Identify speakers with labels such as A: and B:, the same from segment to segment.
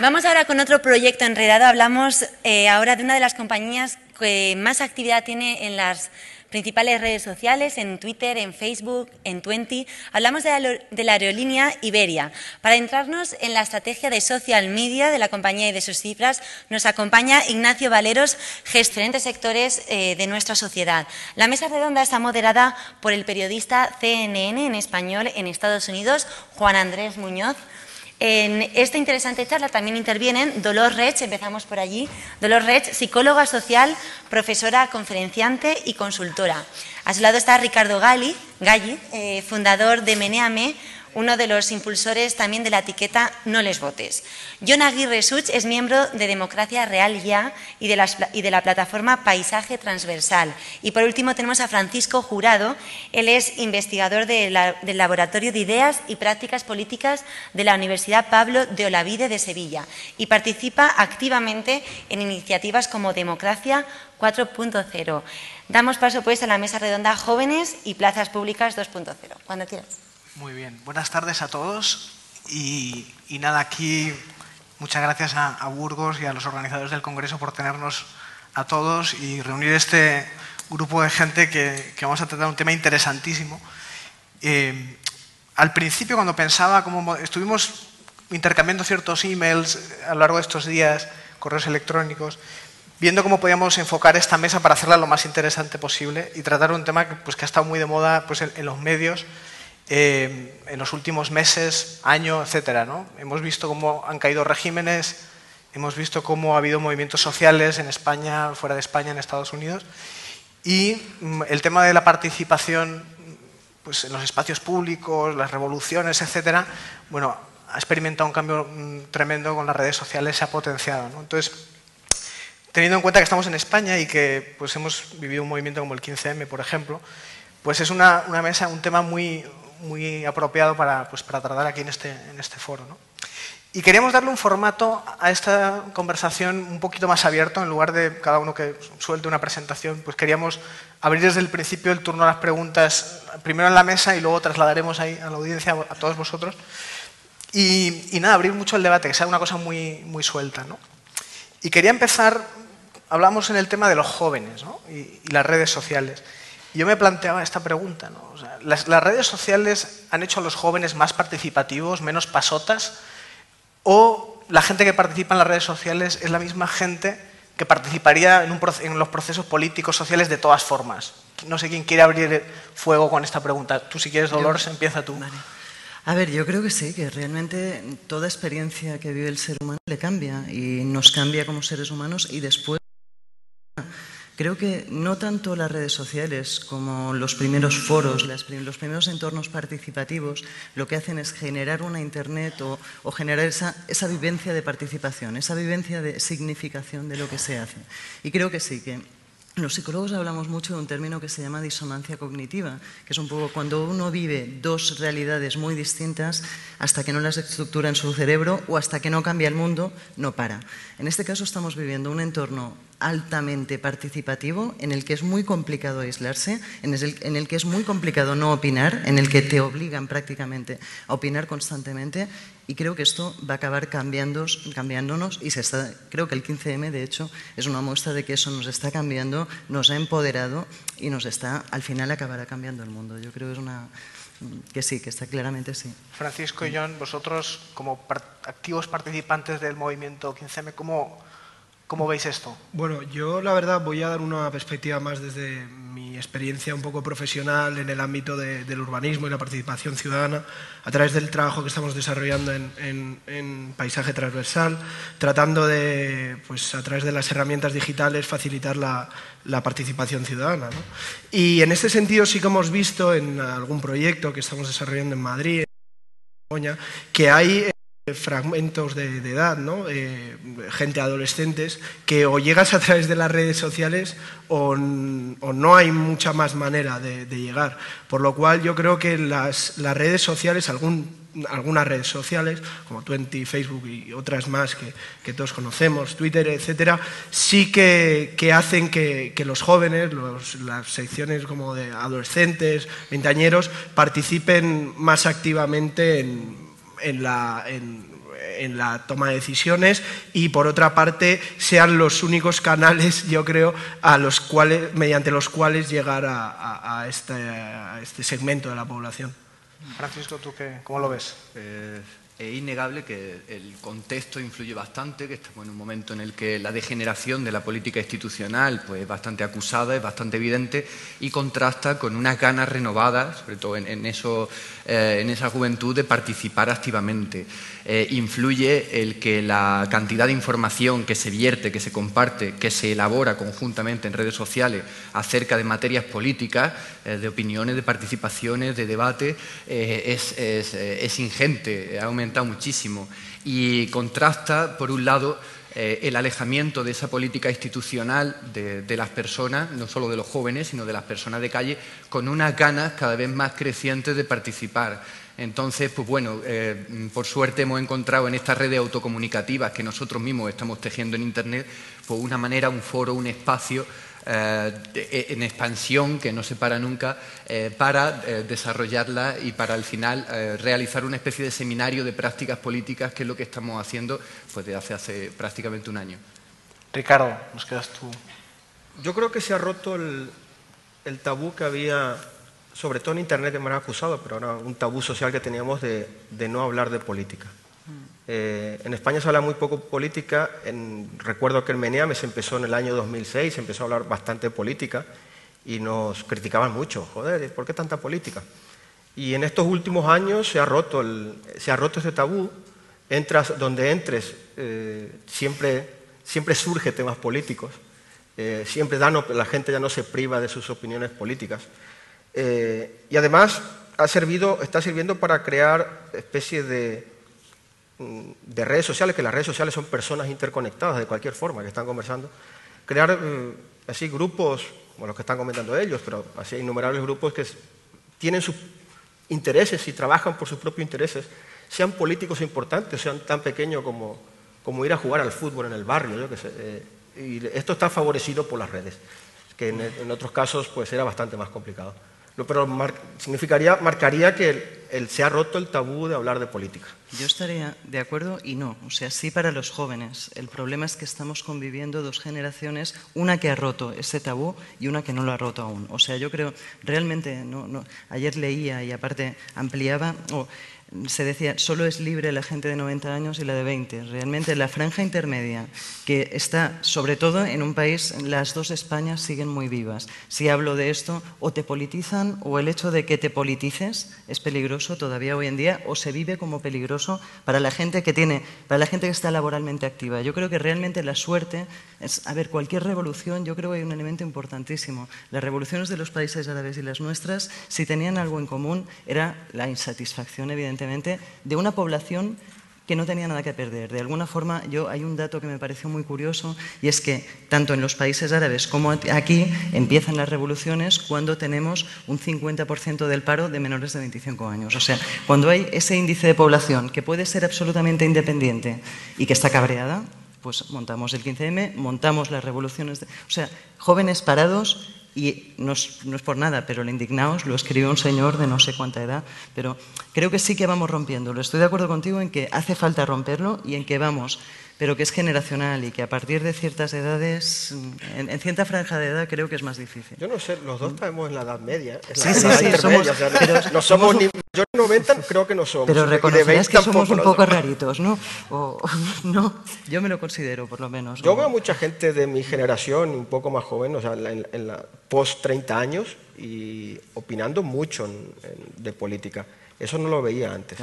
A: Vamos ahora con otro proyecto enredado. Hablamos eh, ahora de una de las compañías que más actividad tiene en las principales redes sociales, en Twitter, en Facebook, en Twenty. Hablamos de la, aerolínea Iberia. Para entrarnos en la estrategia de social media de la compañía y de sus cifras, nos acompaña Ignacio Valeros, gestor de sectores eh, de nuestra sociedad. La mesa redonda está moderada por el periodista CNN en español en Estados Unidos, Juan Andrés Muñoz. En esta interesante charla también intervienen Dolor Rech, empezamos por allí. Dolor Rech, psicóloga social, profesora, conferenciante y consultora. A su lado está Ricardo Gali, Galli, eh, fundador de Meneame, uno de los impulsores también de la etiqueta No les votes. John Aguirre Such es miembro de Democracia Real Ya y de, la, plataforma Paisaje Transversal. Y por último tenemos a Francisco Jurado, él es investigador del Laboratorio de Ideas y Prácticas Políticas de la Universidad Pablo de Olavide de Sevilla y participa activamente en iniciativas como Democracia 4.0. Damos paso pues a la mesa redonda Jóvenes y Plazas Públicas 2.0. Cuando quieras.
B: Muy bien, buenas tardes a todos. Y, nada, aquí muchas gracias a, Burgos y a los organizadores del Congreso por tenernos a todos y reunir este grupo de gente que, vamos a tratar un tema interesantísimo. Eh, al principio cuando pensaba, como estuvimos intercambiando ciertos emails a lo largo de estos días, correos electrónicos, viendo cómo podíamos enfocar esta mesa para hacerla lo más interesante posible y tratar un tema que, pues, que ha estado muy de moda pues, en los medios, eh, en los últimos meses, año, etcétera. ¿no? Hemos visto cómo han caído regímenes, hemos visto cómo ha habido movimientos sociales en España, fuera de España, en Estados Unidos, y mm, el tema de la participación pues, en los espacios públicos, las revoluciones, etcétera, bueno, ha experimentado un cambio mm, tremendo con las redes sociales, se ha potenciado. ¿no? Entonces, teniendo en cuenta que estamos en España y que pues, hemos vivido un movimiento como el 15M, por ejemplo, pues es una, una mesa, un tema muy, muy apropiado para, pues, para tratar aquí en este, en este foro. ¿no? Y queríamos darle un formato a esta conversación un poquito más abierto, en lugar de cada uno que suelte una presentación, pues queríamos abrir desde el principio el turno a las preguntas, primero en la mesa y luego trasladaremos ahí a la audiencia, a todos vosotros. Y, y nada, abrir mucho el debate, que sea una cosa muy, muy suelta. ¿no? Y quería empezar, hablamos en el tema de los jóvenes ¿no? y, y las redes sociales. Yo me planteaba esta pregunta. ¿no? O sea, las, las, redes sociales han hecho a los jóvenes más participativos, menos pasotas? ¿O la gente que participa en las redes sociales es la misma gente que participaría en, un, en los procesos políticos, sociales de todas formas? No sé quién quiere abrir fuego con esta pregunta. Tú si quieres, Dolores, empieza tú.
C: Vale. A ver, yo creo que sí, que realmente toda experiencia que vive el ser humano le cambia y nos cambia como seres humanos y después Creo que no tanto las redes sociales como los primeros foros, los primeros entornos participativos, lo que hacen es generar una Internet o, o generar esa, esa, vivencia de participación, esa vivencia de significación de lo que se hace. Y creo que sí, que los psicólogos hablamos mucho de un término que se llama disonancia cognitiva, que es un poco cuando uno vive dos realidades muy distintas hasta que no las estructura en su cerebro o hasta que no cambia el mundo, no para. En este caso estamos viviendo un entorno altamente participativo, en el que es muy complicado aislarse, en el, en el, que es muy complicado no opinar, en el que te obligan prácticamente a opinar constantemente y creo que esto va a acabar cambiándonos y se está, creo que el 15M de hecho es una muestra de que eso nos está cambiando, nos ha empoderado y nos está, al final acabará cambiando el mundo. Yo creo que es una, que sí, que está claramente sí.
B: Francisco y John, vosotros como activos participantes del movimiento 15M, ¿cómo, ¿Cómo veis esto?
D: Bueno, yo la verdad voy a dar una perspectiva más desde mi experiencia un poco profesional en el ámbito de, del urbanismo y la participación ciudadana, a través del trabajo que estamos desarrollando en, paisaje transversal, tratando de, pues a través de las herramientas digitales, facilitar la, participación ciudadana. Y en este sentido sí que hemos visto en algún proyecto que estamos desarrollando en Madrid, que hay fragmentos de, edad. Eh, gente adolescentes, que o llegas a través de las redes sociales o, no hay mucha más manera de, llegar. Por lo cual yo creo que las, redes sociales, algunas redes sociales, como Twenty, Facebook y otras más que, todos conocemos, Twitter, etcétera, sí que, hacen que, los jóvenes, las secciones como de adolescentes, veinteañeros, participen más activamente en en, la, en, en la toma de decisiones y por otra parte sean los únicos canales, yo creo, a los cuales, mediante los cuales llegar a, este, este, segmento de la población.
B: Francisco, ¿tú qué, cómo lo ves?
E: Eh, es innegable que el contexto influye bastante, que estamos en un momento en el que la degeneración de la política institucional pues, es bastante acusada, es bastante evidente y contrasta con unas ganas renovadas, sobre todo en, eso, eh, en esa juventud, de participar activamente. Eh, influye el que la cantidad de información que se vierte, que se comparte, que se elabora conjuntamente en redes sociales acerca de materias políticas, eh, de opiniones, de participaciones, de debate, es, es ingente, ha muchísimo y contrasta, por un lado, el alejamiento de esa política institucional de, las personas, no solo de los jóvenes, sino de las personas de calle, con unas ganas cada vez más crecientes de participar. Entonces, pues bueno, eh, por suerte hemos encontrado en estas redes autocomunicativas que nosotros mismos estamos tejiendo en Internet, pues una manera, un foro, un espacio eh, en expansión que no se para nunca eh, para desarrollarla y para al final realizar una especie de seminario de prácticas políticas que es lo que estamos haciendo pues desde hace, hace prácticamente un año.
B: Ricardo, nos quedas tú.
F: Yo creo que se ha roto el tabú que había sobre todo en Internet, que me han acusado, pero ahora un tabú social que teníamos de, no hablar de política. Eh, en España se habla muy poco política. recuerdo que el Meneame empezó en el año 2006, se empezó a hablar bastante política y nos criticaban mucho. Joder, ¿por qué tanta política? Y en estos últimos años se ha roto, se ha roto ese tabú. Entras donde entres, eh, siempre, siempre surge temas políticos. Eh, siempre la gente ya no se priva de sus opiniones políticas. Eh, y además ha servido, está sirviendo para crear especies de, de, redes sociales, que las redes sociales son personas interconectadas de cualquier forma que están conversando. Crear mm, así grupos, como los que están comentando ellos, pero así innumerables grupos que tienen sus intereses y trabajan por sus propios intereses, sean políticos importantes, sean tan pequeños como, como ir a jugar al fútbol en el barrio, yo que sé. Eh, y esto está favorecido por las redes, que en, otros casos pues era bastante más complicado pero significaría, marcaría que se ha roto el tabú de hablar de política.
C: Yo estaría de acuerdo y no. O sea, sí para los jóvenes. El problema es que estamos conviviendo dos generaciones, una que ha roto ese tabú y una que no lo ha roto aún. O sea, yo creo, realmente, no, ayer leía y aparte ampliaba se decía, solo es libre la gente de 90 años y la de 20. Realmente la franja intermedia, que está sobre todo en un país, las dos Españas siguen muy vivas. Si hablo de esto, o te politizan o el hecho de que te politices es peligroso todavía hoy en día o se vive como peligroso para la gente que tiene, para la gente que está laboralmente activa. Yo creo que realmente la suerte es, a ver, cualquier revolución, yo creo que hay un elemento importantísimo. Las revoluciones de los países árabes y las nuestras, si tenían algo en común, era la insatisfacción, evidentemente de una población que no tenía nada que perder. De alguna forma, yo hay un dato que me pareció muy curioso y es que tanto en los países árabes como aquí empiezan las revoluciones cuando tenemos un 50% del paro de menores de 25 años. O sea, cuando hay ese índice de población que puede ser absolutamente independiente y que está cabreada, pues montamos el 15M, montamos las revoluciones. o sea, jóvenes parados y no es, por nada, pero el indignaos lo escribió un señor de no sé cuánta edad, pero creo que sí que vamos rompiéndolo. Estoy de acuerdo contigo en que hace falta romperlo y en que vamos pero que es generacional y que a partir de ciertas edades, en, cierta franja de edad, creo que es más difícil.
F: Yo no sé, los dos estamos en la edad media.
C: sí, sí, sí, somos,
F: pero no somos, ni, yo en 90 creo que no somos.
C: Pero reconocerás que somos un poco raritos, ¿no? no, yo me lo considero, por lo menos.
F: Yo veo mucha gente de mi generación, un poco más joven, o sea, en la, post 30 años, y opinando mucho de política. Eso no lo veía antes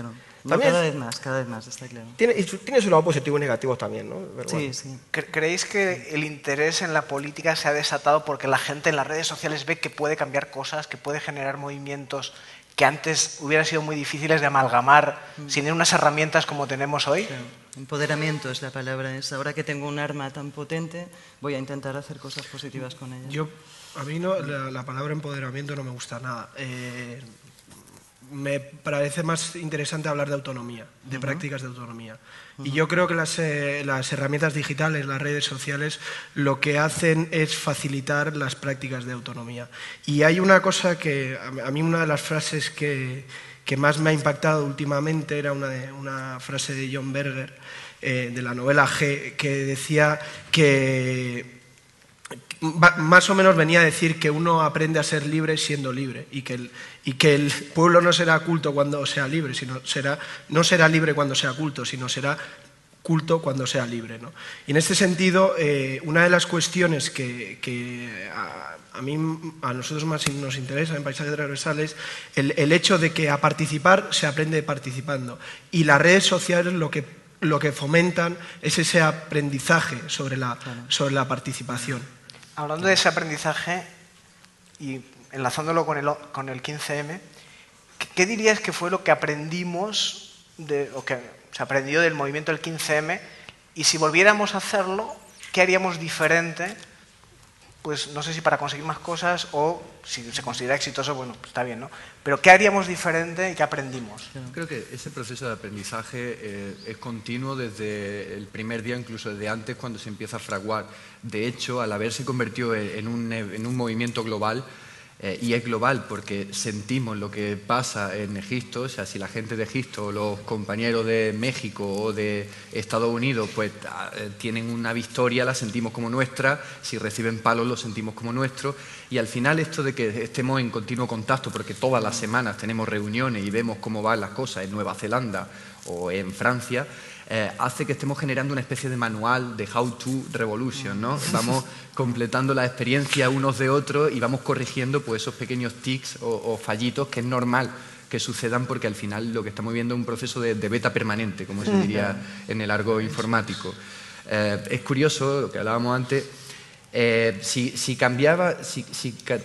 C: cada vez más, cada vez más, está claro.
F: Tiene, tiene su lado positivo y negativo también, ¿no?
C: sí, sí.
B: ¿Creéis que el interés en la política se ha desatado porque la gente en las redes sociales ve que puede cambiar cosas, que puede generar movimientos que antes hubieran sido muy difíciles de amalgamar mm. sin unas herramientas como tenemos hoy?
C: Empoderamiento es la palabra. Es ahora que tengo un arma tan potente, voy a intentar hacer cosas positivas con ella.
D: Yo, a mí no, la, palabra empoderamiento no me gusta nada. Eh, me parece más interesante hablar de autonomía, de prácticas de autonomía. Y yo creo que eh, las, herramientas digitales, las redes sociales, lo que hacen es facilitar las prácticas de autonomía. Y hay una cosa que, a mí una de las frases que, que más me ha impactado últimamente era una, una frase de John Berger, eh, de la novela G, que decía que más o menos venía a decir que uno aprende a ser libre siendo libre y que el, y que el pueblo no será culto cuando sea libre, sino será, no será libre cuando sea culto, sino será culto cuando sea libre. Y en este sentido, eh, una de las cuestiones que, a, mí, a nosotros más nos interesa en Paisajes Transversales, el, el hecho de que a participar se aprende participando. Y las redes sociales lo que, lo que fomentan es ese aprendizaje sobre la, sobre la participación.
B: Hablando de ese aprendizaje y enlazándolo con el, con el 15M, ¿qué dirías que fue lo que aprendimos de, o que se aprendió del movimiento del 15M y si volviéramos a hacerlo, ¿qué haríamos diferente? Pues no sé si para conseguir más cosas o si se considera exitoso, bueno, pues está bien, ¿no? Pero ¿qué haríamos diferente y qué aprendimos?
E: Creo que ese proceso de aprendizaje eh, es continuo desde el primer día, incluso desde antes cuando se empieza a fraguar. De hecho, al haberse convertido en un, en un movimiento global, eh, y es global porque sentimos lo que pasa en Egipto, o sea, si la gente de Egipto los compañeros de México o de Estados Unidos pues ah, eh, tienen una victoria, la sentimos como nuestra, si reciben palos lo sentimos como nuestro. Y al final esto de que estemos en continuo contacto porque todas las semanas tenemos reuniones y vemos cómo van las cosas en Nueva Zelanda o en Francia, eh, hace que estemos generando una especie de manual de How to Revolution, ¿no? Vamos completando la experiencia unos de otros y vamos corrigiendo pues, esos pequeños tics o, fallitos que es normal que sucedan porque al final lo que estamos viendo es un proceso de, beta permanente, como se diría en el argot informático. Eh, es curioso, lo que hablábamos antes, eh, si, cambiaba, si,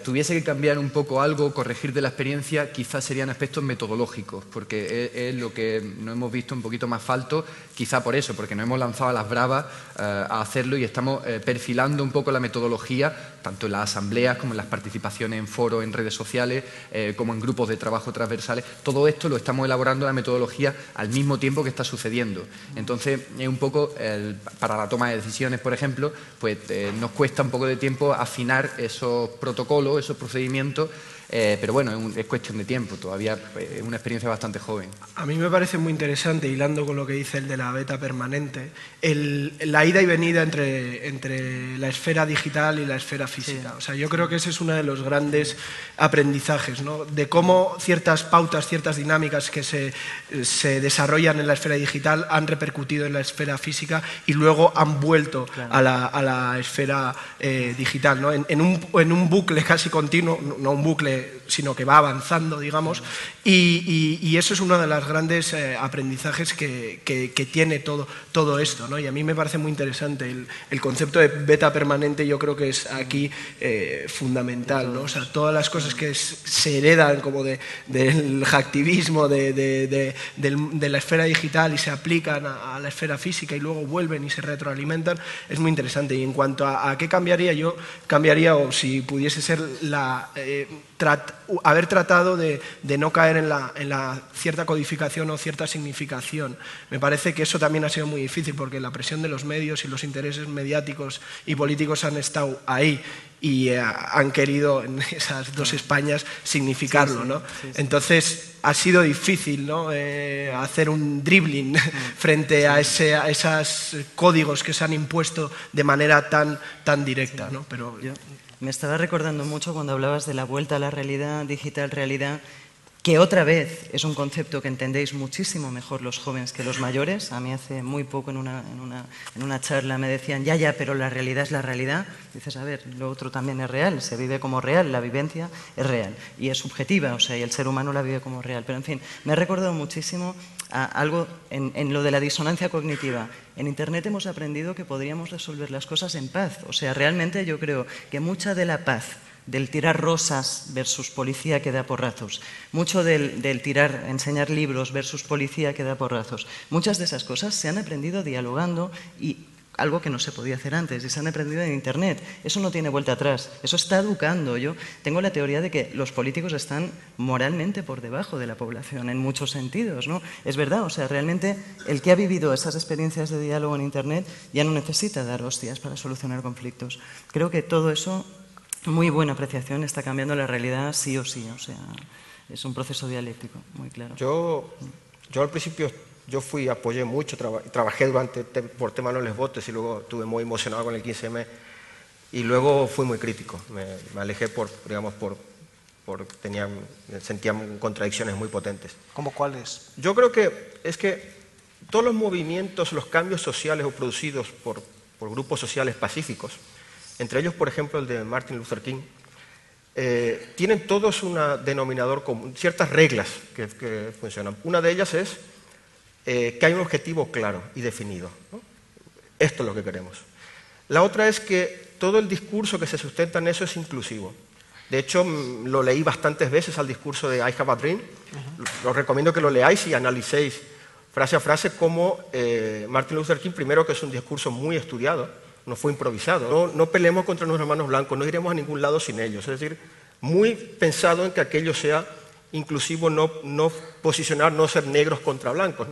E: tuviese que cambiar un poco algo, corregir de la experiencia, quizás serían aspectos metodológicos, porque es, lo que no hemos visto un poquito más falto, quizá por eso, porque nos hemos lanzado a las bravas eh, a hacerlo y estamos eh, perfilando un poco la metodología, tanto en las asambleas como en las participaciones en foros, en redes sociales, como en grupos de trabajo transversales. Todo esto lo estamos elaborando la metodología al mismo tiempo que está sucediendo. Entonces, es un poco, para la toma de decisiones, por ejemplo, pues nos cuesta un poco de tiempo afinar esos protocolos, esos procedimientos eh, pero bueno, es, cuestión de tiempo, todavía eh, es una experiencia bastante joven.
D: A mí me parece muy interesante, hilando con lo que dice el de la beta permanente, la ida y venida entre, entre la esfera digital y la esfera física. O sea, yo creo que ese es uno de los grandes aprendizajes, ¿no? de cómo ciertas pautas, ciertas dinámicas que se, se, desarrollan en la esfera digital han repercutido en la esfera física y luego han vuelto a, la, a, la, esfera eh, digital. ¿no? En, en, un, en un bucle casi continuo, no un bucle sino que va avanzando, digamos, y, eso es uno de los grandes eh, aprendizajes que, tiene todo, todo esto, ¿no? Y a mí me parece muy interesante el, concepto de beta permanente, yo creo que es aquí eh, fundamental, ¿no? O sea, todas las cosas que se heredan como del hacktivismo, de, la esfera digital y se aplican a, la esfera física y luego vuelven y se retroalimentan, es muy interesante. Y en cuanto a, qué cambiaría, yo cambiaría, o si pudiese ser la... Eh, haber tratado de, no caer en la, cierta codificación o cierta significación. Me parece que eso también ha sido muy difícil porque la presión de los medios y los intereses mediáticos y políticos han estado ahí y eh, han querido en esas dos Españas significarlo. ¿no? Entonces ha sido difícil ¿no? Eh, hacer un dribbling frente a, ese, a, esos códigos que se han impuesto de manera tan, tan directa. ¿no? Pero,
C: me estaba recordando mucho cuando hablabas de la vuelta a la realidad, digital realidad, que otra vez es un concepto que entendéis muchísimo mejor los jóvenes que los mayores. A mí hace muy poco en una, en una, en una charla me decían, ya, ya, pero la realidad es la realidad. dices, a ver, lo otro también es real, se vive como real, la vivencia es real y es subjetiva, o sea, y el ser humano la vive como real. Pero en fin, me ha recordado muchísimo algo en, lo de la disonancia cognitiva. En Internet hemos aprendido que podríamos resolver las cosas en paz. O sea, realmente yo creo que mucha de la paz del tirar rosas versus policía que da porrazos, mucho del, tirar, enseñar libros versus policía que da porrazos. Muchas de esas cosas se han aprendido dialogando y algo que no se podía hacer antes y se han aprendido en Internet. Eso no tiene vuelta atrás, eso está educando. Yo tengo la teoría de que los políticos están moralmente por debajo de la población en muchos sentidos. ¿no? Es verdad, o sea, realmente el que ha vivido esas experiencias de diálogo en Internet ya no necesita dar hostias para solucionar conflictos. Creo que todo eso, muy buena apreciación, está cambiando la realidad sí o sí. O sea, es un proceso dialéctico, muy claro.
F: Yo, yo al principio yo fui, apoyé mucho, trabajé durante, por tema no les votes y luego estuve muy emocionado con el 15M y luego fui muy crítico, me, alejé por, digamos, por, por tenían, sentía contradicciones muy potentes.
B: ¿Cómo cuáles?
F: Yo creo que es que todos los movimientos, los cambios sociales o producidos por, por grupos sociales pacíficos, entre ellos, por ejemplo, el de Martin Luther King, eh, tienen todos un denominador común, ciertas reglas que, funcionan. Una de ellas es eh, que hay un objetivo claro y definido. Esto es lo que queremos. La otra es que todo el discurso que se sustenta en eso es inclusivo. De hecho, mm, lo leí bastantes veces al discurso de I Have a Dream. Os recomiendo que lo leáis y analicéis frase a frase cómo eh, Martin Luther King, primero que es un discurso muy estudiado, no fue improvisado. No, no peleemos contra nuestros hermanos blancos, no iremos a ningún lado sin ellos. Es decir, muy pensado en que aquello sea inclusivo, no, no posicionar, no ser negros contra blancos.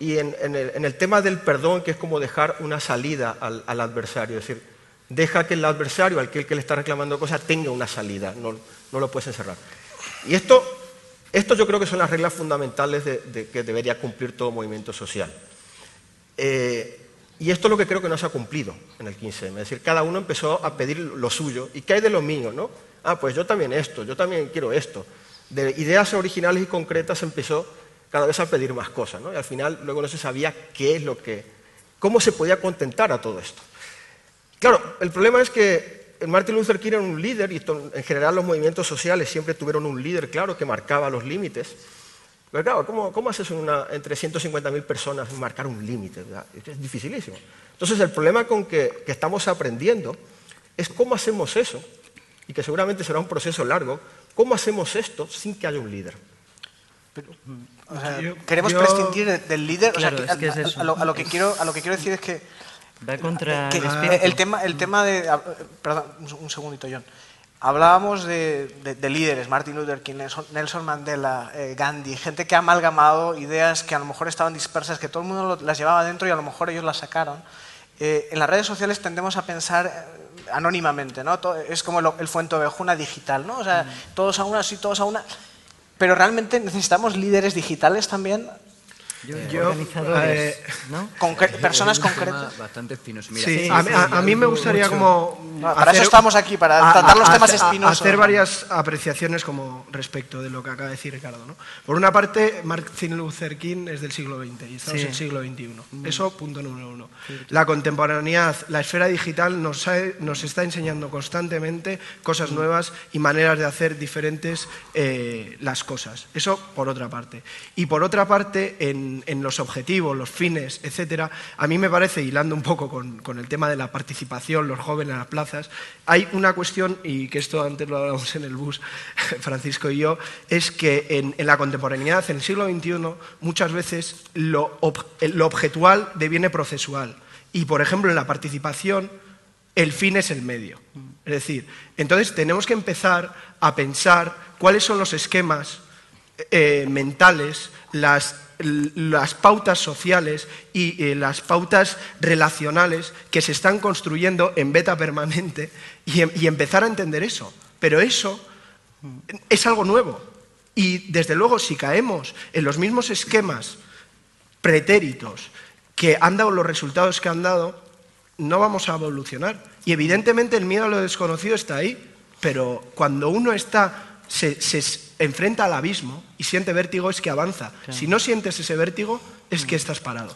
F: Y en, el, tema del perdón, que es como dejar una salida al, adversario, es decir, deja que el adversario, al que, el le está reclamando cosas, tenga una salida, no, no lo puedes encerrar. Y esto, esto yo creo que son las reglas fundamentales de, que debería cumplir todo movimiento social. Eh, y esto es lo que creo que no se ha cumplido en el 15M. Es decir, cada uno empezó a pedir lo suyo. ¿Y qué hay de lo mío? ¿no? Ah, pues yo también esto, yo también quiero esto. De ideas originales y concretas empezó cada vez a pedir más cosas. ¿no? Y al final luego no se sabía qué es lo que, cómo se podía contentar a todo esto. Claro, el problema es que Martin Luther King era un líder y en general los movimientos sociales siempre tuvieron un líder claro que marcaba los límites. Pero claro, ¿cómo, haces una, entre 150.000 personas marcar un límite? Es dificilísimo. Entonces, el problema con que, estamos aprendiendo es cómo hacemos eso, y que seguramente será un proceso largo, cómo hacemos esto sin que haya un líder.
B: Queremos prescindir del líder. a, lo, que quiero, a lo que quiero decir es que,
C: contra
B: el, tema, el tema de. Perdón, un segundito, John. Hablábamos de, líderes, Martin Luther King, Nelson Mandela, eh, Gandhi, gente que ha amalgamado ideas que a lo mejor estaban dispersas, que todo el mundo las llevaba dentro y a lo mejor ellos las sacaron. Eh, en las redes sociales tendemos a pensar eh, anónimamente, ¿no? es como el fuente ovejuna digital, ¿no? O sea, todos a una, sí, todos a una. Pero realmente necesitamos líderes digitales también
C: yo, organizadores, eh, ¿no?
B: personas concretas.
E: Bastante espinos.
D: sí, a, mí me gustaría como...
B: para eso estamos aquí, para tratar los temas espinosos.
D: Hacer varias apreciaciones como respecto de lo que acaba de decir Ricardo. ¿no? Por una parte, Martin Luther King es del siglo XX y estamos en el siglo XXI. Mm. Eso, punto número uno. La contemporaneidad, la esfera digital nos, nos está enseñando constantemente cosas mm. nuevas y maneras de hacer diferentes eh, las cosas. Eso por otra parte. Y por otra parte, en en, los objetivos, los fines, etcétera, a mí me parece, hilando un poco con, el tema de la participación, los jóvenes en las plazas, hay una cuestión, y que esto antes lo hablábamos en el bus, Francisco y yo, es que en, la contemporaneidad, en el siglo XXI, muchas veces lo, lo objetual deviene procesual. Y, por ejemplo, en la participación, el fin es el medio. Es decir, entonces tenemos que empezar a pensar cuáles son los esquemas eh, mentales, las las pautas sociales y eh, las pautas relacionales que se están construyendo en beta permanente em, y, empezar a entender eso. Pero eso es algo nuevo. Y desde luego, si caemos en los mismos esquemas pretéritos que han dado los resultados que han dado, no vamos a evolucionar. Y evidentemente el miedo a lo desconocido está ahí, pero cuando uno está, se enfrenta al abismo y siente vértigo es que avanza. Si no sientes ese vértigo es que estás parado.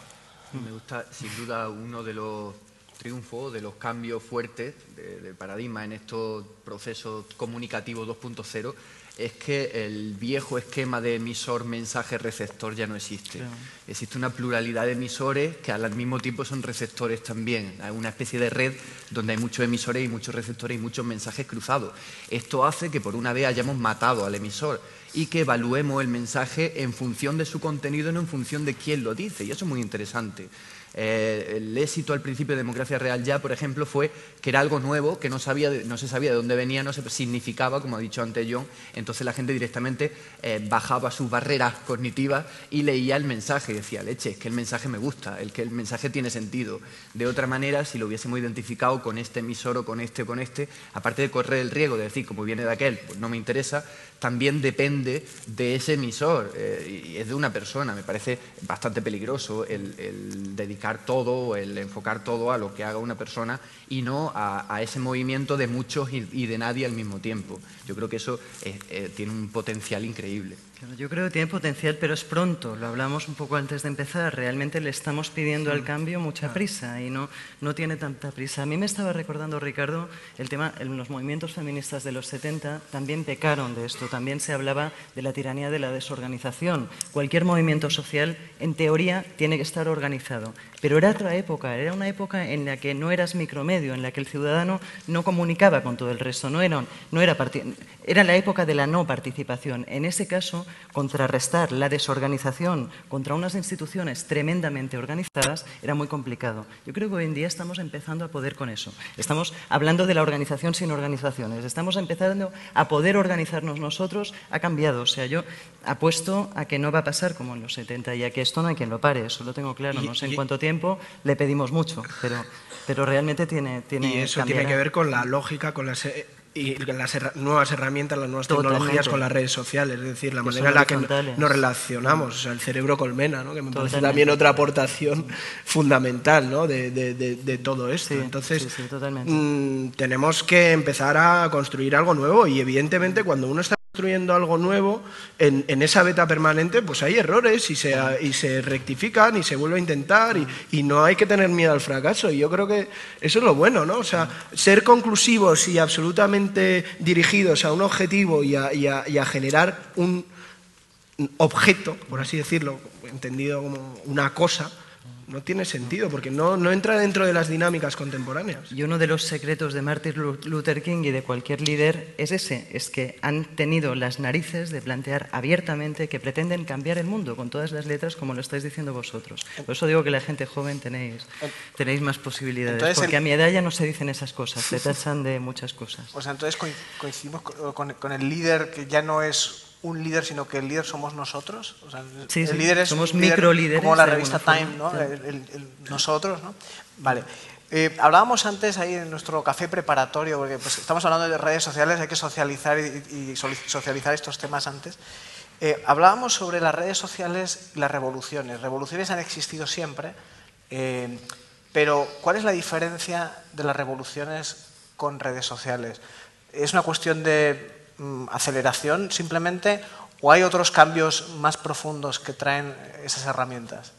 E: Me gusta sin duda uno de los triunfos, de los cambios fuertes de, paradigma en estos procesos comunicativos 2.0 es que el viejo esquema de emisor-mensaje-receptor ya no existe. Existe una pluralidad de emisores que al mismo tiempo son receptores también. Hay una especie de red donde hay muchos emisores y muchos receptores y muchos mensajes cruzados. Esto hace que por una vez hayamos matado al emisor y que evaluemos el mensaje en función de su contenido, no en función de quién lo dice. Y eso es muy interesante. Eh, el éxito al principio de Democracia Real ya, por ejemplo, fue que era algo nuevo, que no, sabía, no se sabía de dónde venía, no se significaba, como ha dicho antes John, entonces la gente directamente eh, bajaba sus barreras cognitivas y leía el mensaje y decía, leche, es que el mensaje me gusta, el que el mensaje tiene sentido. De otra manera, si lo hubiésemos identificado con este emisor o con este con este, aparte de correr el riesgo de decir, como viene de aquel, pues no me interesa, también depende de ese emisor eh, y es de una persona. Me parece bastante peligroso el, dedicar todo, el enfocar todo a lo que haga una persona y no a, ese movimiento de muchos y, de nadie al mismo tiempo. Yo creo que eso eh, tiene un potencial increíble.
C: Yo creo que tiene potencial, pero es pronto. Lo hablamos un poco antes de empezar. Realmente le estamos pidiendo al cambio mucha prisa y no, no tiene tanta prisa. A mí me estaba recordando, Ricardo, el tema, los movimientos feministas de los 70 también pecaron de esto. También se hablaba de la tiranía de la desorganización. Cualquier movimiento social, en teoría, tiene que estar organizado. Pero era otra época, era una época en la que no eras micromedio, en la que el ciudadano no comunicaba con todo el resto, no era, no era, era la época de la no participación. En ese caso, contrarrestar la desorganización contra unas instituciones tremendamente organizadas era muy complicado. Yo creo que hoy en día estamos empezando a poder con eso. Estamos hablando de la organización sin organizaciones, estamos empezando a poder organizarnos nosotros, ha cambiado. O sea, yo apuesto a que no va a pasar como en los 70 y a que esto no hay quien lo pare, eso lo tengo claro, no sé en cuánto tiempo le pedimos mucho, pero, pero realmente tiene, tiene
D: Y eso tiene que ver con la lógica, con las, eh, y las nuevas herramientas, las nuevas tecnologías con las redes sociales, es decir, la manera en la que nos relacionamos, o sea, el cerebro colmena, ¿no? que me parece también otra aportación fundamental ¿no? de, de, de, todo esto. Entonces, mm, tenemos que empezar a construir algo nuevo y evidentemente cuando uno está construyendo algo nuevo, en, esa beta permanente, pues hay errores y se, y se rectifican y se vuelve a intentar y, no hay que tener miedo al fracaso. Y yo creo que eso es lo bueno, ¿no? O sea, ser conclusivos y absolutamente dirigidos a un objetivo y a, y a generar un objeto, por así decirlo, entendido como una cosa, no tiene sentido, porque no, no, entra dentro de las dinámicas contemporáneas.
C: Y uno de los secretos de Martin Luther King y de cualquier líder es ese, es que han tenido las narices de plantear abiertamente que pretenden cambiar el mundo con todas las letras como lo estáis diciendo vosotros. Por eso digo que la gente joven tenéis, tenéis más posibilidades, porque a mi edad ya no se dicen esas cosas, se tachan de muchas cosas.
B: O sea, entonces coincidimos con el líder que ya no es un líder, sino que el líder somos nosotros. O sea, el líder es
C: somos micro líderes.
B: Como la revista Time, ¿no? El, nosotros, ¿no? Vale. Eh, hablábamos antes ahí en nuestro café preparatorio, porque pues, estamos hablando de redes sociales, hay que socializar y, socializar estos temas antes. Eh, hablábamos sobre las redes sociales y las revoluciones. Revoluciones han existido siempre, eh, pero ¿cuál es la diferencia de las revoluciones con redes sociales? ¿Es una cuestión de aceleración simplemente o hay otros cambios más profundos que traen esas herramientas?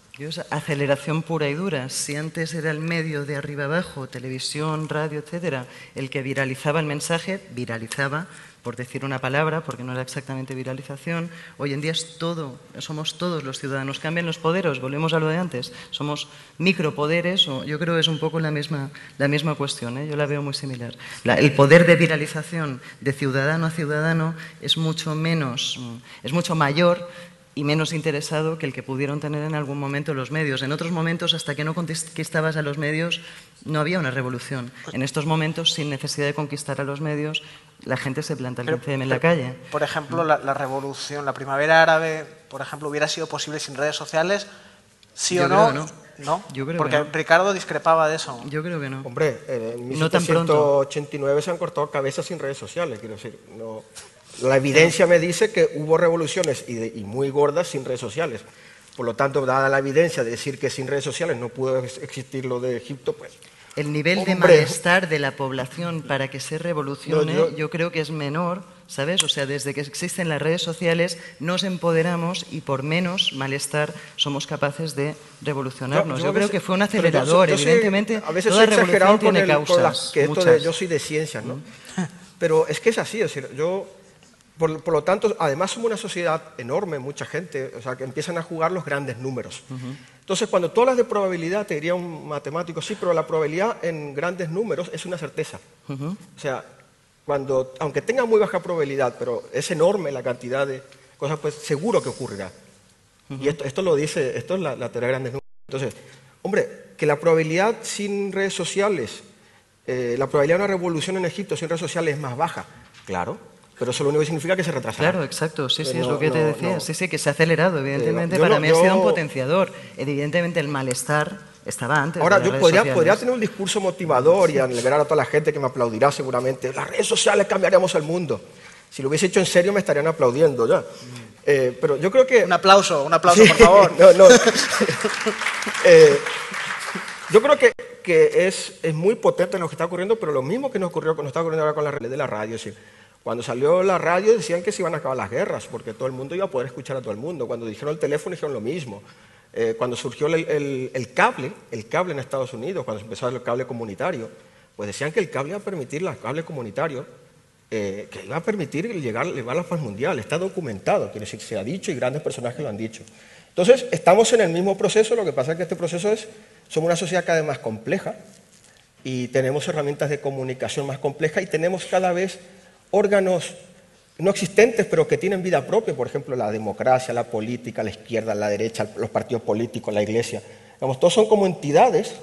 C: aceleración pura y dura. Si antes era el medio de arriba abajo, televisión, radio, etcétera, el que viralizaba el mensaje, viralizaba, por decir una palabra, porque no era exactamente viralización. Hoy en día es todo, somos todos los ciudadanos. Cambian los poderes, volvemos a lo de antes. Somos micropoderes, o yo creo que es un poco la misma, la misma cuestión, ¿eh? yo la veo muy similar. el poder de viralización de ciudadano a ciudadano es mucho menos, es mucho mayor y menos interesado que el que pudieron tener en algún momento los medios. En otros momentos, hasta que no conquistabas a los medios, no había una revolución. En estos momentos, sin necesidad de conquistar a los medios, la gente se planta el 15 en la calle.
B: Por ejemplo, la, revolución, la primavera árabe, por ejemplo, hubiera sido posible sin redes sociales, ¿sí o no?
C: no.
B: ¿No?
C: Yo creo
B: Porque Ricardo discrepaba de eso.
C: Yo creo que no.
F: Hombre, en 1789 se han cortado cabezas sin redes sociales, quiero decir. No, la evidencia me dice que hubo revoluciones y, muy gordas sin redes sociales. Por lo tanto, dada la evidencia de decir que sin redes sociales no pudo existir lo de Egipto, pues
C: el nivel de malestar de la población para que se revolucione, yo, creo que es menor, ¿sabes? O sea, desde que existen las redes sociales nos empoderamos y por menos malestar somos capaces de revolucionarnos. yo, creo que fue un acelerador, evidentemente.
F: a veces toda revolución tiene causas. que esto yo soy de ciencias, ¿no? Pero es que es así, es decir, yo por, lo tanto, además somos una sociedad enorme, mucha gente, o sea, que empiezan a jugar los grandes números. Entonces, cuando tú hablas de probabilidad, te diría un matemático, sí, pero la probabilidad en grandes números es una certeza. O sea, cuando, aunque tenga muy baja probabilidad, pero es enorme la cantidad de cosas, pues seguro que ocurrirá. Y esto, esto, lo dice, esto es la, teoría de grandes números. Entonces, hombre, que la probabilidad sin redes sociales, eh, la probabilidad de una revolución en Egipto sin redes sociales es más baja, claro, pero eso lo único que significa que se retrasa.
C: Claro, exacto, sí, sí, es lo que te decía. Sí, sí, que se ha acelerado, evidentemente. para mí ha sido un potenciador. Evidentemente el malestar estaba antes.
F: Ahora, yo podría, podría, tener un discurso motivador y alegrar a toda la gente que me aplaudirá seguramente. Las redes sociales cambiaremos el mundo. Si lo hubiese hecho en serio me estarían aplaudiendo ya. Eh, pero yo creo que...
B: Un aplauso, un aplauso, por favor.
F: no, no. Eh, yo creo que, que es, es, muy potente lo que está ocurriendo, pero lo mismo que nos ocurrió, nos está ocurriendo ahora con la red de la radio. Sí. Cuando salió la radio decían que se iban a acabar las guerras, porque todo el mundo iba a poder escuchar a todo el mundo. Cuando dijeron el teléfono dijeron lo mismo. Eh, cuando surgió el, el, el, cable, el cable en Estados Unidos, cuando empezó el cable comunitario, pues decían que el cable iba a permitir, el cable comunitario, eh, que iba a permitir llegar, llevar la paz mundial. Está documentado, quiere decir, se ha dicho y grandes personajes lo han dicho. Entonces, estamos en el mismo proceso, lo que pasa es que este proceso es, somos una sociedad cada vez más compleja y tenemos herramientas de comunicación más complejas y tenemos cada vez órganos no existentes, pero que tienen vida propia, por ejemplo, la democracia, la política, la izquierda, la derecha, los partidos políticos, la iglesia. Digamos, todos son como entidades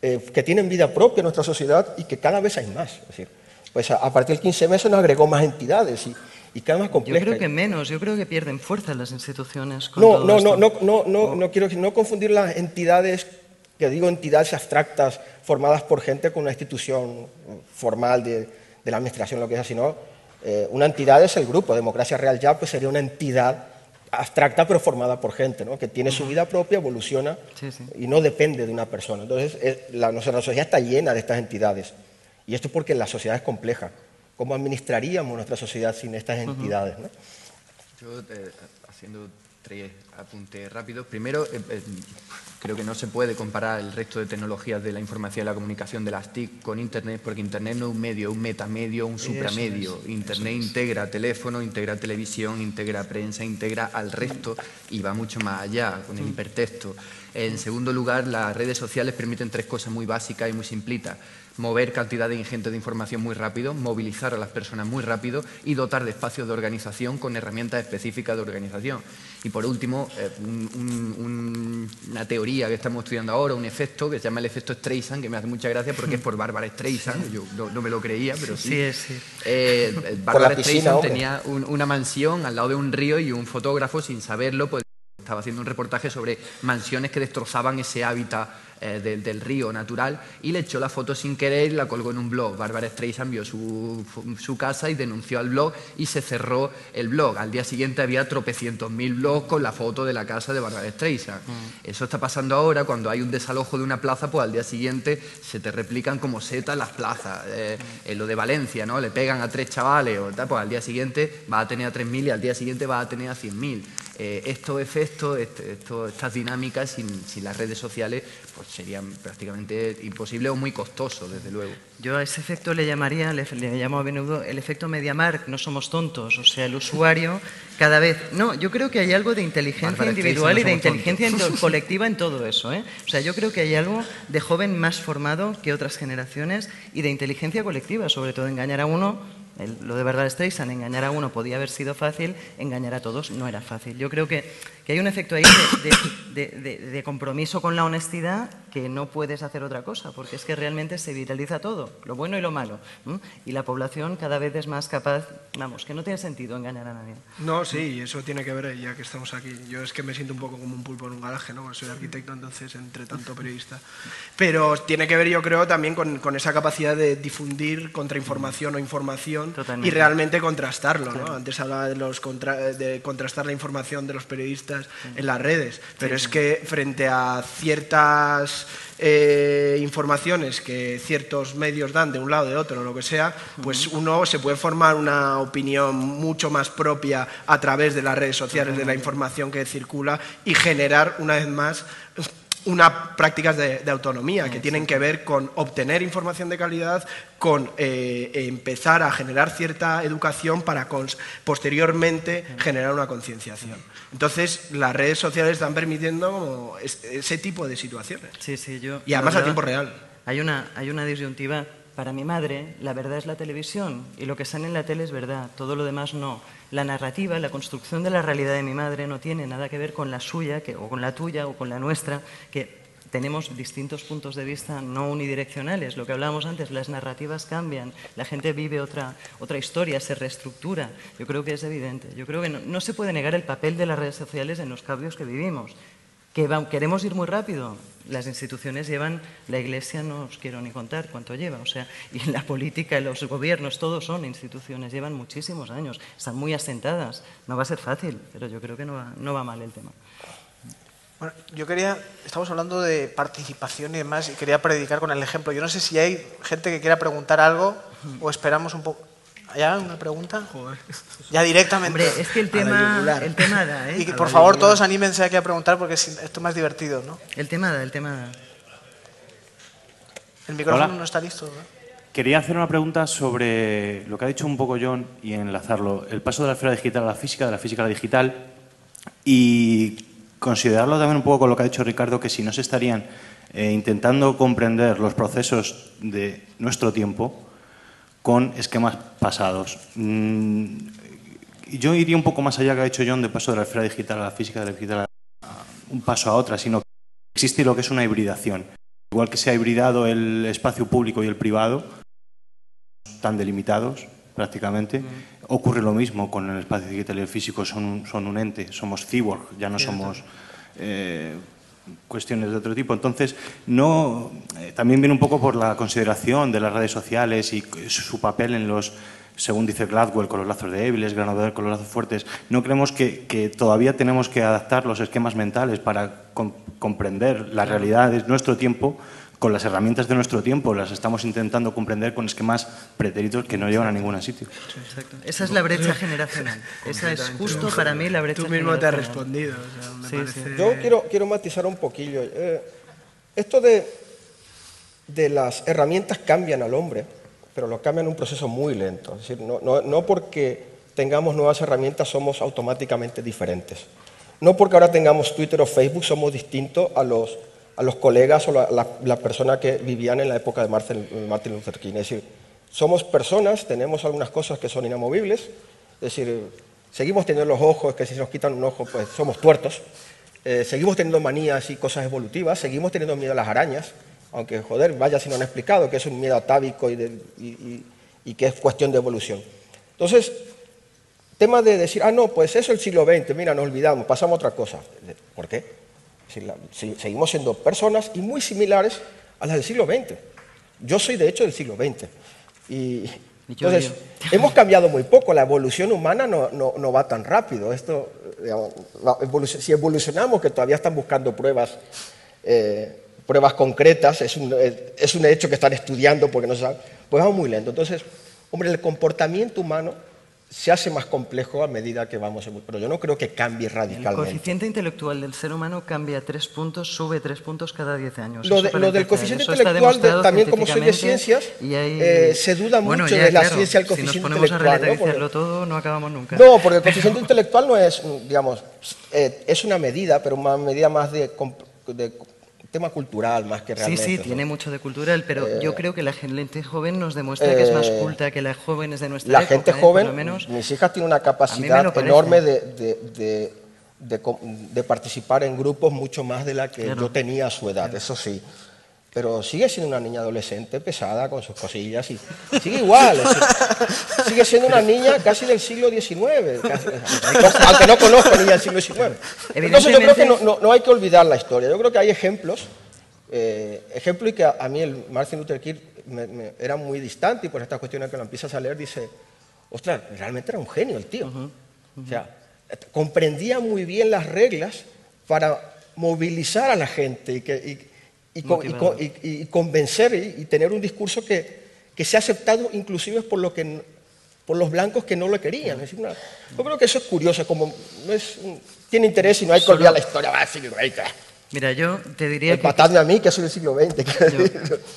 F: eh, que tienen vida propia en nuestra sociedad y que cada vez hay más. Es decir, pues a, a partir del 15 meses nos agregó más entidades y, y cada más compleja.
C: Yo creo que menos, yo creo que pierden fuerza las instituciones. Con
F: no,
C: todo
F: no,
C: esto.
F: no, no, no, no, no quiero no confundir las entidades, que digo entidades abstractas formadas por gente con una institución formal de, de la administración, lo que sea, sino eh, una entidad es el grupo, Democracia Real Ya, pues sería una entidad abstracta pero formada por gente, ¿no? que tiene su vida propia, evoluciona
C: Sí, sí.
F: y no depende de una persona. Entonces, es- la, nuestra sociedad está llena de estas entidades. Y esto es porque la sociedad es compleja. ¿Cómo administraríamos nuestra sociedad sin estas entidades? ¿no?
E: Yo, eh, haciendo tres apuntes rápidos. Primero, eh, eh, creo que no se puede comparar el resto de tecnologías de la información y la comunicación de las TIC con Internet, porque Internet no es un medio, es un metamedio, un supramedio. Internet integra teléfono, integra televisión, integra prensa, integra al resto y va mucho más allá con el hipertexto. En segundo lugar, las redes sociales permiten tres cosas muy básicas y muy simplitas mover cantidades ingentes de información muy rápido, movilizar a las personas muy rápido y dotar de espacios de organización con herramientas específicas de organización. Y por último, eh, un- un- un- una teoría que estamos estudiando ahora, un efecto que se llama el efecto Streisand, que me hace mucha gracia porque es por Bárbara Streisand, yo no, no me lo creía, pero sí.
C: Sí, sí.
E: Eh, Bárbara Streisand tenía un- una mansión al lado de un río y un fotógrafo, sin saberlo, pues estaba haciendo un reportaje sobre mansiones que destrozaban ese hábitat eh, del, del río natural y le echó la foto sin querer y la colgó en un blog. Bárbara Streisand vio su, su casa y denunció al blog y se cerró el blog. Al día siguiente había tropecientos mil blogs con la foto de la casa de Bárbara Streisand. Eso está pasando ahora cuando hay un desalojo de una plaza, pues al día siguiente se te replican como setas las plazas. Eh, en lo de Valencia, ¿no? Le pegan a tres chavales o tal, pues al día siguiente va a tener a 3.000 y al día siguiente va a tener a 100.000. Eh, estos efectos, este- esto- estas dinámicas sin, sin las redes sociales pues serían prácticamente imposibles o muy costosos, desde luego.
C: Yo a ese efecto le llamaría, le, le llamo a menudo el efecto MediaMark, no somos tontos, o sea, el usuario cada vez... No, yo creo que hay algo de inteligencia
E: Bárbara
C: individual y de inteligencia colectiva en todo eso, ¿eh? O sea, yo creo que hay algo de joven más formado que otras generaciones y de inteligencia colectiva, sobre todo engañar a uno, lo de Barbara Streisand, engañar a uno podía haber sido fácil, engañar a todos no era fácil. Yo creo que, que hay un efecto ahí de, de- de- de- de compromiso con la honestidad que no puedes hacer otra cosa, porque es que realmente se viraliza todo, lo bueno y lo malo. ¿m? Y la población cada vez es más capaz, vamos, que no tiene sentido engañar a nadie.
D: No, sí, y eso tiene que ver, ya que estamos aquí. Yo es que me siento un poco como un pulpo en un garaje, ¿no? Soy arquitecto, entonces, entre tanto periodista. Pero tiene que ver, yo creo, también con, con esa capacidad de difundir contrainformación o información
C: Totalmente.
D: y realmente contrastarlo, ¿no? Antes hablaba de, los contra- de contrastar la información de los periodistas en las redes, pero es que frente a ciertas eh, informaciones que ciertos medios dan de un lado, de otro, o lo que sea, pues uno se puede formar una opinión mucho más propia a través de las redes sociales, de la información que circula y generar, una vez más, unas prácticas de, de autonomía que tienen que ver con obtener información de calidad, con eh, empezar a generar cierta educación para cons- posteriormente generar una concienciación. Entonces, las redes sociales están permitiendo como ese tipo de situaciones.
C: Sí, sí, yo...
D: Y además a tiempo real.
C: Hay una, hay una disyuntiva. Para mi madre, la verdad es la televisión y lo que sale en la tele es verdad, todo lo demás no. La narrativa, la construcción de la realidad de mi madre no tiene nada que ver con la suya, o con la tuya, o con la nuestra, que tenemos distintos puntos de vista no unidireccionales. Lo que hablábamos antes, las narrativas cambian, la gente vive otra, otra historia, se reestructura. Yo creo que es evidente. Yo creo que no se puede negar el papel de las redes sociales en los cambios que vivimos. ¿Que queremos ir muy rápido? las instituciones llevan, la Iglesia no os quiero ni contar cuánto lleva, o sea, y la política, los gobiernos, todos son instituciones, llevan muchísimos años, están muy asentadas, no va a ser fácil, pero yo creo que no no va mal el tema.
B: Bueno, yo quería, estamos hablando de participación y demás, y quería predicar con el ejemplo. Yo no sé si hay gente que quiera preguntar algo o esperamos un poco. ¿Hay una pregunta? Joder. Ya directamente.
C: Hombre, es que el tema, el tema da, ¿eh?
B: Y por favor, todos anímense aquí a preguntar porque esto es más divertido, ¿no?
C: El tema da, el tema da.
B: El micrófono no está listo,
G: Quería hacer una pregunta sobre lo que ha dicho un poco John y enlazarlo. El paso de la esfera digital a la física, de la física a la digital. Y considerarlo también un poco con lo que ha dicho Ricardo, que si no se estarían eh, intentando comprender los procesos de nuestro tiempo con esquemas pasados. Mm, yo iría un poco más allá que ha dicho John de paso de la esfera digital a la física, de la digital a un paso a otra, sino que existe lo que es una hibridación. Igual que se ha hibridado el espacio público y el privado, tan delimitados prácticamente, Ocurre lo mismo con el espacio digital y el físico, son un, son un ente, somos cyborg, ya no somos eh, cuestiones de otro tipo. Entonces, no, eh, también viene un poco por la consideración de las redes sociales y su papel en los, según dice Gladwell, con los lazos débiles, Granoller con los lazos fuertes. No creemos que, que todavía tenemos que adaptar los esquemas mentales para comprender la realidad de nuestro tiempo con las herramientas de nuestro tiempo, las estamos intentando comprender con esquemas pretéritos que no llevan a ningún sitio.
C: Exacto. Esa es la brecha generacional. Esa es justo para mí la brecha
D: generacional. Tú mismo te has respondido.
F: Yo quiero, quiero matizar un poquillo. Eh, esto de, de las herramientas cambian al hombre, pero lo cambian en un proceso muy lento. Es decir, no, no, no porque tengamos nuevas herramientas somos automáticamente diferentes. No porque ahora tengamos Twitter o Facebook somos distintos a los a los colegas o las la, personas que vivían en la época de Martin, Martin, Luther King. Es decir, somos personas, tenemos algunas cosas que son inamovibles, es decir, seguimos teniendo los ojos, que si nos quitan un ojo, pues somos tuertos, eh, seguimos teniendo manías y cosas evolutivas, seguimos teniendo miedo a las arañas, aunque, joder, vaya si no han explicado que es un miedo atávico y, y que es cuestión de evolución. Entonces, tema de decir, ah, no, pues eso es el siglo XX, mira, nos olvidamos, pasamos a otra cosa. ¿Por qué? Seguimos siendo personas y muy similares a las del siglo XX. Yo soy de hecho del siglo XX. Y, entonces, hemos cambiado muy poco, la evolución humana no, no, va tan rápido. Esto, si evolucionamos, que todavía están buscando pruebas, eh, pruebas concretas, es un, es un hecho que están estudiando porque no saben, pues vamos muy lento. Entonces, hombre, el comportamiento humano se hace más complejo a medida que vamos, pero yo no creo que cambie radicalmente.
C: El coeficiente intelectual del ser humano cambia tres puntos, sube tres puntos cada diez años.
F: Lo, del coeficiente intelectual, también como soy de ciencias, eh, se duda mucho de la ciencia del coeficiente
C: si nos ponemos
F: intelectual.
C: A relativizarlo todo, no acabamos nunca.
F: No, porque el coeficiente intelectual no es, digamos, eh, es una medida, pero una medida más de, de tema cultural más que realmente.
C: Sí, sí, tiene mucho de cultural, pero yo eh, creo que la gente joven nos demuestra que es más eh, culta que las jóvenes de nuestra
F: la
C: época.
F: La gente ¿eh? joven, menos, mis hijas tienen una capacidad enorme de, de, participar en grupos mucho más de la que yo tenía a su edad, eso sí pero sigue siendo una niña adolescente pesada con sus cosillas y sigue igual. sigue siendo una niña casi del siglo XIX, aunque no conozco niña del siglo XIX. Entonces yo creo que no, hay que olvidar la historia. Yo creo que hay ejemplos, eh, ejemplo y que a, mí el Martin Luther King me, era muy distante y por esta cuestión que lo empiezas a leer dice, ostras, realmente era un genio el tío. O sea, comprendía muy bien las reglas para movilizar a la gente y que y, convencer y, tener un discurso que, que sea aceptado inclusive por, lo que, por los blancos que no lo querían. Es yo creo que eso es curioso, como no es, tiene interés y no hay que olvidar la historia. Ah,
C: Mira, yo te diría
F: que... a mí, que soy del siglo XX.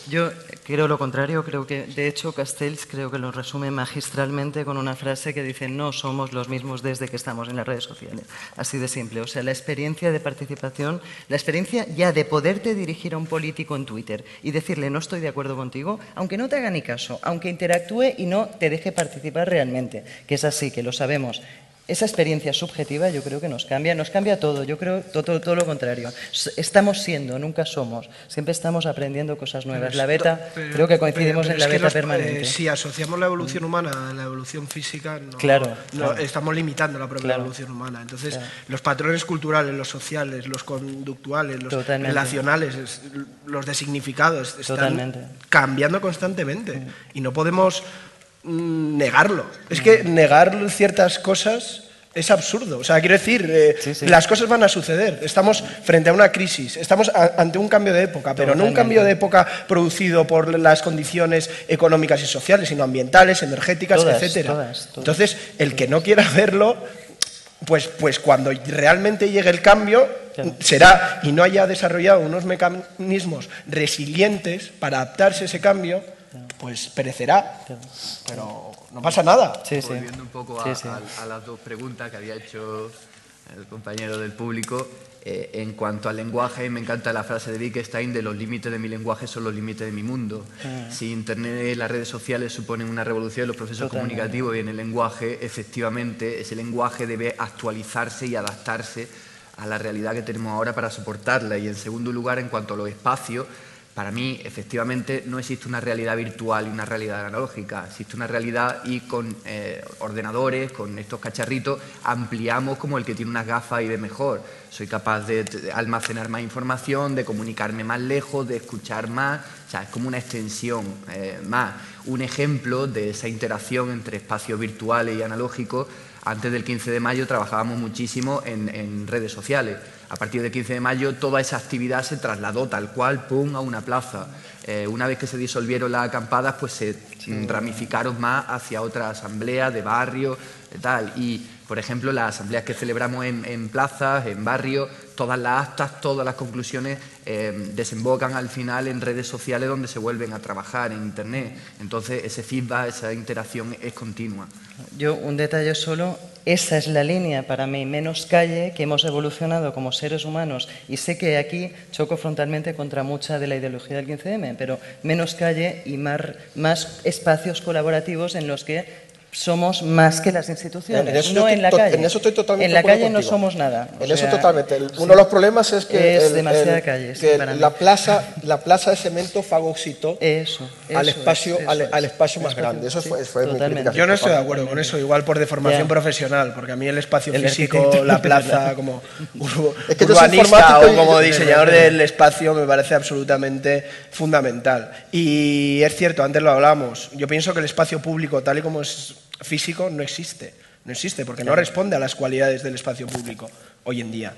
C: Yo, creo lo contrario, creo que, de hecho, Castells creo que lo resume magistralmente con una frase que dice no somos los mismos desde que estamos en las redes sociales. Así de simple. O sea, la experiencia de participación, la experiencia ya de poderte dirigir a un político en Twitter y decirle no estoy de acuerdo contigo, aunque no te haga ni caso, aunque interactúe y no te deje participar realmente, que es así, que lo sabemos esa experiencia subjetiva yo creo que nos cambia, nos cambia todo, yo creo todo, todo lo contrario. Estamos siendo, nunca somos, siempre estamos aprendiendo cosas nuevas. La beta, creo que coincidimos en la beta permanente.
D: Eh, si asociamos la evolución humana a la evolución física, no,
C: claro,
D: estamos limitando la propia evolución humana. Entonces, los patrones culturales, los sociales, los conductuales, los relacionales, los de significados, están cambiando constantemente. Mm. Y no podemos negarlo. Es que negar ciertas cosas es absurdo. O sea, quiero decir, eh, las cosas van a suceder. Estamos frente a una crisis, estamos ante un cambio de época, pero no un cambio de época producido por las condiciones económicas y sociales, sino ambientales, energéticas, etcétera. Entonces, el que no quiera verlo, pues, pues cuando realmente llegue el cambio, será y no haya desarrollado unos mecanismos resilientes para adaptarse a ese cambio, pues perecerá. Pero no pasa nada.
E: Volviendo un poco a, las dos preguntas que había hecho el compañero del público, eh, en cuanto al lenguaje, me encanta la frase de Wittgenstein de los límites de mi lenguaje son los límites de mi mundo. Ah. Si Internet y las redes sociales suponen una revolución en los procesos comunicativos y en el lenguaje, efectivamente, ese lenguaje debe actualizarse y adaptarse a la realidad que tenemos ahora para soportarla. Y en segundo lugar, en cuanto a los espacios, para mí, efectivamente, no existe una realidad virtual y una realidad analógica. Existe una realidad y con eh, ordenadores, con estos cacharritos, ampliamos como el que tiene unas gafas y ve mejor. Soy capaz de almacenar más información, de comunicarme más lejos, de escuchar más. O sea, es como una extensión eh, más. Un ejemplo de esa interacción entre espacios virtuales y analógicos. Antes del 15 de mayo trabajábamos muchísimo en redes sociales a partir del 15 de mayo toda esa actividad se trasladó tal cual, pum, a una plaza. Eh, una vez que se disolvieron las acampadas, pues se ramificaron más hacia otra asamblea de barrio, tal. Y, por ejemplo, las asambleas que celebramos en, plazas, en barrios, todas las actas, todas las conclusiones eh, desembocan al final en redes sociales donde se vuelven a trabajar, en Internet. Entonces, ese feedback, esa interacción es continua.
C: Yo, un detalle solo, esa es la línea para mí, menos calle, que hemos evolucionado como seres humanos. Y sé que aquí choco frontalmente contra mucha de la ideología del 15M, pero menos calle y más, más espacios colaborativos en los que somos más que las instituciones, no en la calle.
F: En eso estoy totalmente
C: En la calle no somos nada.
F: En eso totalmente. Uno de los problemas es que,
C: es demasiada calle,
F: que la, plaza, la plaza de cemento fagocitó
C: eso,
F: al espacio, al, espacio más grande. Eso fue, fue
D: Yo no estoy de acuerdo con eso, igual por deformación profesional, porque a mí el espacio físico, la plaza, como urbanista o como diseñador del espacio me parece absolutamente fundamental. Y es cierto, antes lo hablamos, yo pienso que el espacio público, tal y como es físico no existe. No existe porque no responde a las cualidades del espacio público hoy en día.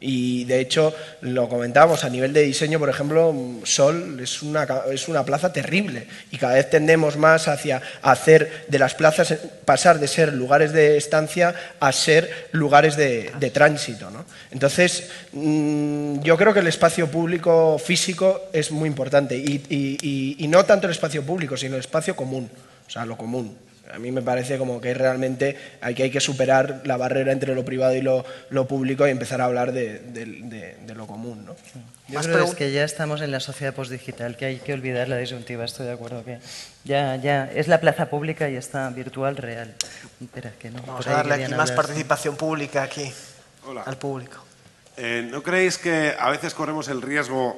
D: Y de hecho, lo comentábamos a nivel de diseño, por ejemplo, Sol es una, es una plaza terrible y cada vez tendemos más hacia hacer de las plazas, pasar de ser lugares de estancia a ser lugares de, tránsito. Entonces, mm, yo creo que el espacio público físico es muy importante y, y no tanto el espacio público, sino el espacio común, o sea, lo común. A mí me parece como que realmente hay que, hay que superar la barrera entre lo privado y lo, público y empezar a hablar de, lo común. ¿no?
C: Yo creo que ya estamos en la sociedad postdigital, que hay que olvidar la disyuntiva, estoy de acuerdo que ya, ya es la plaza pública y está virtual real.
B: que no, Vamos a darle aquí más participación pública aquí al público.
H: Eh, ¿No creéis que a veces corremos el riesgo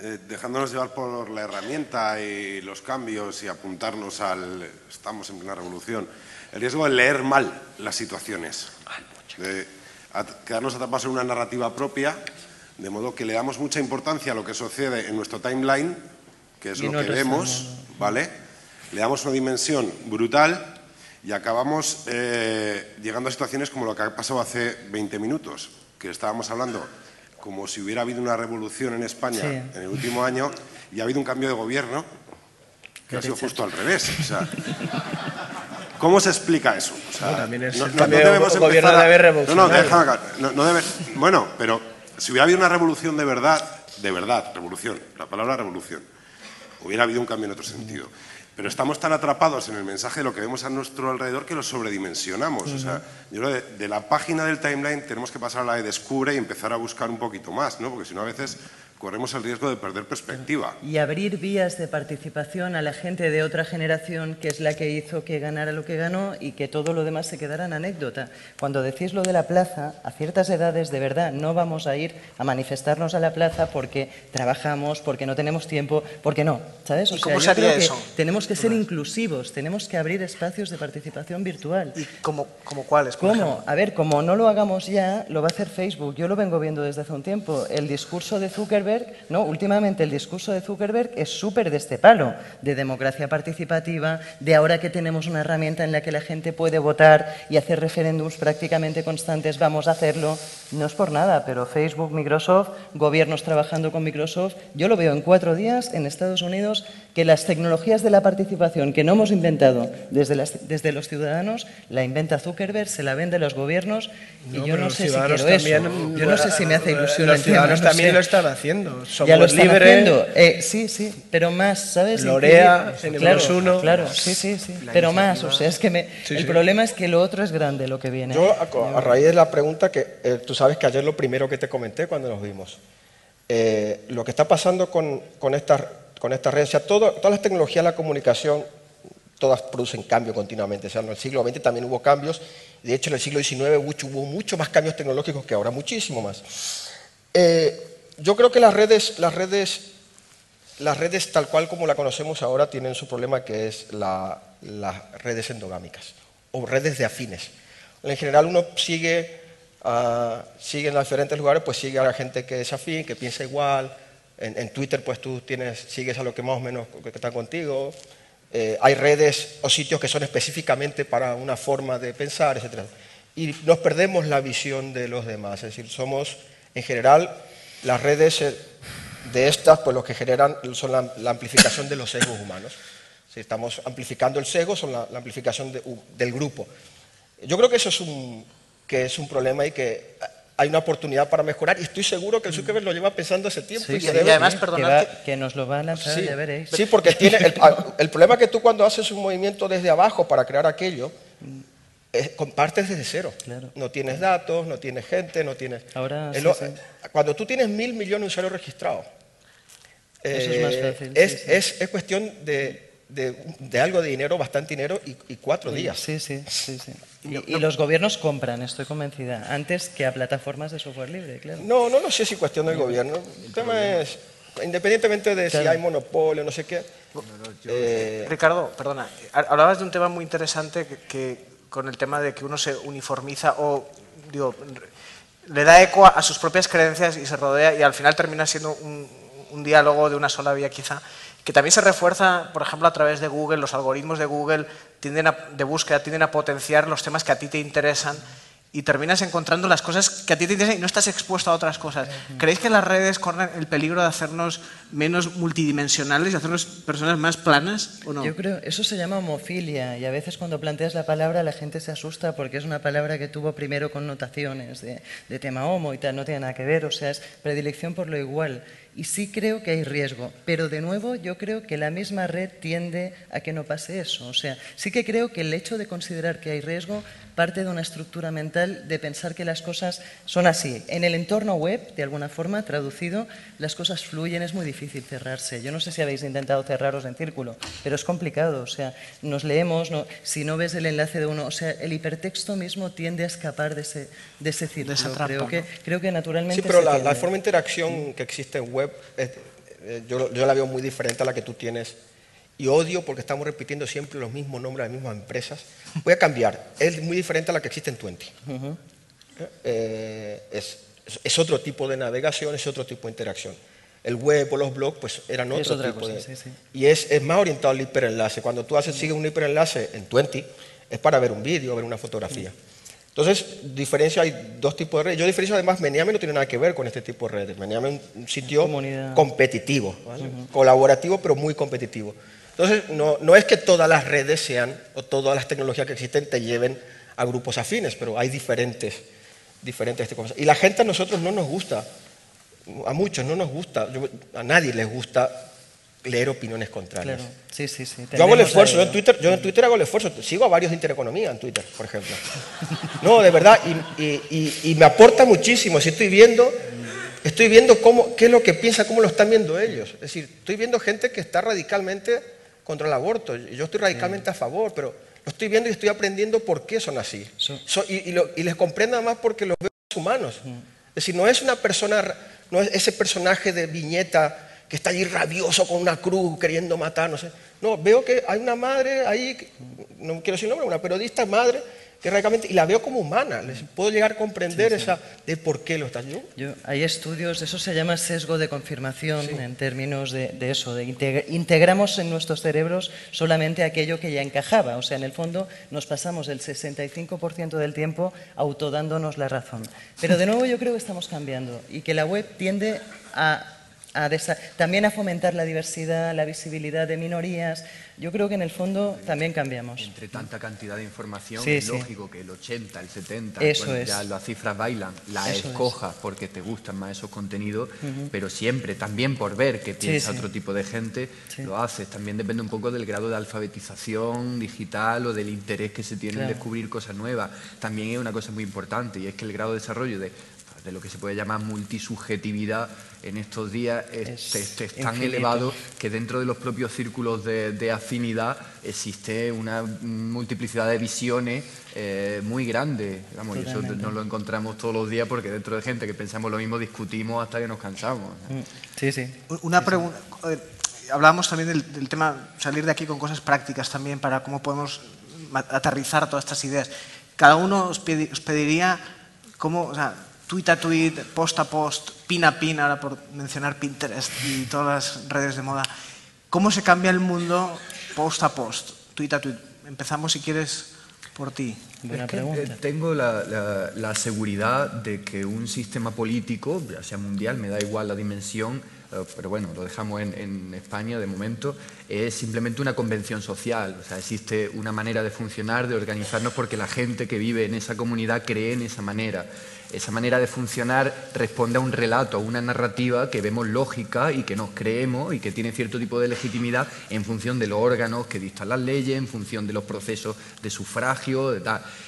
H: eh, dejándonos llevar por la herramienta y los cambios y apuntarnos al estamos en plena revolución, el riesgo de leer mal las situaciones, de quedarnos atrapados en una narrativa propia, de modo que le damos mucha importancia a lo que sucede en nuestro timeline, que es lo que vemos, ¿vale? Le damos una dimensión brutal y acabamos eh, llegando a situaciones como lo que ha pasado hace 20 minutos, que estábamos hablando como si hubiera habido una revolución en España en el último año y ha habido un cambio de gobierno que ha sido justo al revés. ¿Cómo se explica eso?
D: no, debemos gobierno de haber
H: No, no, debe, bueno, pero si hubiera habido una revolución de verdad, de verdad, revolución, la palabra revolución, hubiera habido un cambio en otro sentido. Pero estamos tan atrapados en el mensaje de lo que vemos a nuestro alrededor que lo sobredimensionamos. O sea, yo creo que de, la página del timeline tenemos que pasar a la de descubre y empezar a buscar un poquito más, ¿no? Porque si no a veces corremos el riesgo de perder perspectiva.
C: Y abrir vías de participación a la gente de otra generación, que es la que hizo que ganara lo que ganó y que todo lo demás se quedara en anécdota. Cuando decís lo de la plaza, a ciertas edades, de verdad, no vamos a ir a manifestarnos a la plaza porque trabajamos, porque no tenemos tiempo, porque no, ¿sabes?
B: ¿Y cómo se haría eso?
C: tenemos que ser inclusivos, tenemos que abrir espacios de participación virtual.
B: ¿Y cómo, cómo cuáles? por
C: ¿Cómo?
B: ejemplo?
C: A ver, como no lo hagamos ya, lo va a hacer Facebook. Yo lo vengo viendo desde hace un tiempo. El discurso de Zuckerberg, no, últimamente el discurso de Zuckerberg es súper de este palo, de democracia participativa, de ahora que tenemos una herramienta en la que la gente puede votar y hacer referéndums prácticamente constantes, vamos a hacerlo. No es por nada, pero Facebook, Microsoft, gobiernos trabajando con Microsoft, yo lo veo en cuatro días en Estados Unidos que las tecnologías de la participación que no hemos inventado desde, las- desde los ciudadanos, la inventa Zuckerberg, se la vende a los gobiernos y
D: No,
C: yo no sé si
D: ciudadanos
C: quiero eso.
D: también,
C: Yo no sé si me hace ilusión
D: Los
C: el tema,
D: ciudadanos
C: no
D: también
C: sé.
D: lo están haciendo. Somos
C: Ya lo están
D: libres.
C: haciendo. Eh, sí, sí, pero más, ¿sabes?
D: Lorea,
C: claro,
D: uno.
C: Claro, sí, sí, sí. Pero más, o sea, es que me-
D: Sí,
C: el
D: sí.
C: problema es que lo otro es grande, lo que viene.
F: Yo, a, a raíz de la pregunta que eh, tú sabes que ayer lo primero que te comenté cuando nos vimos, eh, lo que está pasando con, con estas con estas redes, o sea, todas las tecnologías la comunicación, todas producen cambio continuamente. O sea, en el siglo XX también hubo cambios, de hecho en el siglo XIX hubo mucho más cambios tecnológicos que ahora, muchísimo más. Eh, yo creo que las redes, las redes las redes tal cual como la conocemos ahora tienen su problema que es la- las redes endogámicas o redes de afines. En general uno sigue, ah, sigue en diferentes lugares, pues sigue a la gente que es afín, que piensa igual. En, en Twitter pues tú tienes, sigues a lo que más o menos que están contigo. Eh, hay redes o sitios que son específicamente para una forma de pensar, etc. Y nos perdemos la visión de los demás. Es decir, somos en general las redes eh, de estas, pues lo que generan son la, la amplificación de los sesgos humanos. Si estamos amplificando el sesgo, son la, la amplificación de- del grupo. Yo creo que eso es un, que es un problema y que hay una oportunidad para mejorar y estoy seguro que el Zuckerberg lo lleva pensando hace tiempo.
C: Sí,
F: y,
C: sí,
B: además, perdonad que-
C: que nos lo va a lanzar,
F: Sí,
C: ya veréis.
F: sí, porque tiene el, a- el problema es que tú cuando haces un movimiento desde abajo para crear aquello, es- compartes desde cero.
C: Claro.
F: No tienes datos, no tienes gente, no tienes...
C: Ahora, sí.
F: Cuando tú tienes mil millones de usuarios registrados,
C: Eso es más
F: eh,
C: fácil,
F: es, es- es cuestión de, de- de algo de dinero, bastante dinero y, y cuatro días.
C: Sí, sí, sí. sí. Y, y los gobiernos compran, estoy convencida, antes que a plataformas de software libre, claro.
F: No, no lo sé si cuestión del gobierno. El tema es, independientemente de si hay monopolio, no sé qué. eh,
B: Ricardo, perdona, ha- hablabas de un tema muy interesante que, que con el tema de que uno se uniformiza o, digo, le da eco a, a sus propias creencias y se rodea y al final termina siendo un, un diálogo de una sola vía quizá, que también se refuerza, por ejemplo, a través de Google, los algoritmos de Google tienden a- de búsqueda tienden a potenciar los temas que a ti te interesan y terminas encontrando las cosas que a ti te interesan y no estás expuesto a otras cosas. ¿Creéis que las redes corren el peligro de hacernos menos multidimensionales y hacernos personas más planas o no?
C: Yo creo, eso se llama homofilia y a veces cuando planteas la palabra la gente se asusta porque es una palabra que tuvo primero connotaciones de, de tema homo y tal, no tiene nada que ver, o sea, es predilección por lo igual. Y sí creo que hay riesgo, pero de nuevo yo creo que la misma red tiende a que no pase eso. O sea, sí que creo que el hecho de considerar que hay riesgo parte de una estructura mental de pensar que las cosas son así. En el entorno web, de alguna forma, traducido, las cosas fluyen, es muy difícil cerrarse. Yo no sé si habéis intentado cerraros en círculo, pero es complicado. O sea, nos leemos, no, si no ves el enlace de uno, o sea, el hipertexto mismo tiende a escapar de ese, de ese círculo.
B: esa trampa,
C: creo, que,
B: ¿no?
C: creo que naturalmente.
F: Sí, pero
C: se
F: la, la forma de interacción que existe en web, es- eh, yo, yo la veo muy diferente a la que tú tienes. Y odio porque estamos repitiendo siempre los mismos nombres de las mismas empresas. Voy a cambiar. Es muy diferente a la que existe en Twenty. Eh, es, es- es otro tipo de navegación, es otro tipo de interacción. El web o los blogs pues eran
C: Es
F: otro
C: otra
F: tipo
C: cosa,
F: de...
C: sí, sí.
F: Y es, es más orientado al hiperenlace. Cuando tú haces, sigues un hiperenlace en Twenty, es para ver un vídeo, ver una fotografía. Entonces, diferencia, hay dos tipos de redes. Yo diferencio además, Meniame no tiene nada que ver con este tipo de redes. Meniame es un sitio
C: Comunidad.
F: competitivo, ¿vale? colaborativo, pero muy competitivo. Entonces, no, no es que todas las redes sean, o todas las tecnologías que existen te lleven a grupos afines, pero hay diferentes, diferentes cosas. Y la gente a nosotros no nos gusta, a muchos no nos gusta, yo- a nadie les gusta leer opiniones contrarias.
C: Claro. Sí, sí, sí.
F: Yo hago el esfuerzo, yo en, Twitter, yo en Twitter hago el esfuerzo. Sigo a varios de Intereconomía en Twitter, por ejemplo. No, de verdad, y, y- y- y me aporta muchísimo. Si estoy viendo, estoy viendo cómo, qué es lo que piensa, cómo lo están viendo ellos. Es decir, estoy viendo gente que está radicalmente contra el aborto. Yo estoy radicalmente a favor, pero lo estoy viendo y estoy aprendiendo por qué son así.
C: So-
F: lo- y les comprendo además porque los veo humanos. Es decir, no es una persona, no es ese personaje de viñeta que está allí rabioso con una cruz queriendo matar, no sé. No, veo que hay una madre ahí, no quiero decir nombre, una periodista madre, que radicalmente, y la veo como humana, les puedo llegar a comprender esa de por qué lo está yo.
C: Yo- hay estudios, eso se llama sesgo de confirmación en términos de, de eso, de integ- integramos en nuestros cerebros solamente aquello que ya encajaba. O sea, en el fondo nos pasamos el 65% del tiempo autodándonos la razón. Pero de nuevo yo creo que estamos cambiando y que la web tiende a, a también a fomentar la diversidad, la visibilidad de minorías. Yo creo que en el fondo también cambiamos.
E: Entre tanta cantidad de información,
C: Sí,
E: es
C: sí.
E: lógico que el 80, el 70,
C: Eso
E: bueno,
C: es.
E: ya las cifras bailan, la
C: Eso es.
E: escojas porque te gustan más esos contenidos, pero siempre también por ver que piensa
C: sí.
E: otro tipo de gente, lo haces. También depende un poco del grado de alfabetización digital o del interés que se tiene en descubrir cosas nuevas. También hay una cosa muy importante y es que el grado de desarrollo de de lo que se puede llamar multisubjetividad en estos días es,
C: Es
E: es- es tan
C: infinito.
E: elevado que dentro de los propios círculos de, de afinidad existe una multiplicidad de visiones eh, muy grande. Vamos, y eso nos lo encontramos todos los días porque dentro de gente que pensamos lo mismo discutimos hasta que nos cansamos.
C: Mm, Sí, sí.
B: Una pregunta. Hablábamos también del, del tema, salir de aquí con cosas prácticas también para cómo podemos aterrizar todas estas ideas. Cada uno os, pedi- os pediría cómo, o sea, tweet a tweet, post a post, pin a pin, ahora por mencionar Pinterest y todas las redes de moda. ¿Cómo se cambia el mundo post a post, tweet a tweet? Empezamos, si quieres, por ti.
C: Buena
E: Es que,
C: pregunta.
E: eh, tengo la, la- la seguridad de que un sistema político, ya sea mundial, me da igual la dimensión, pero bueno, lo dejamos en, España de momento, es simplemente una convención social. O sea, existe una manera de funcionar, de organizarnos, porque la gente que vive en esa comunidad cree en esa manera. Esa manera de funcionar responde a un relato, a una narrativa que vemos lógica y que nos creemos y que tiene cierto tipo de legitimidad en función de los órganos que dictan las leyes, en función de los procesos de sufragio.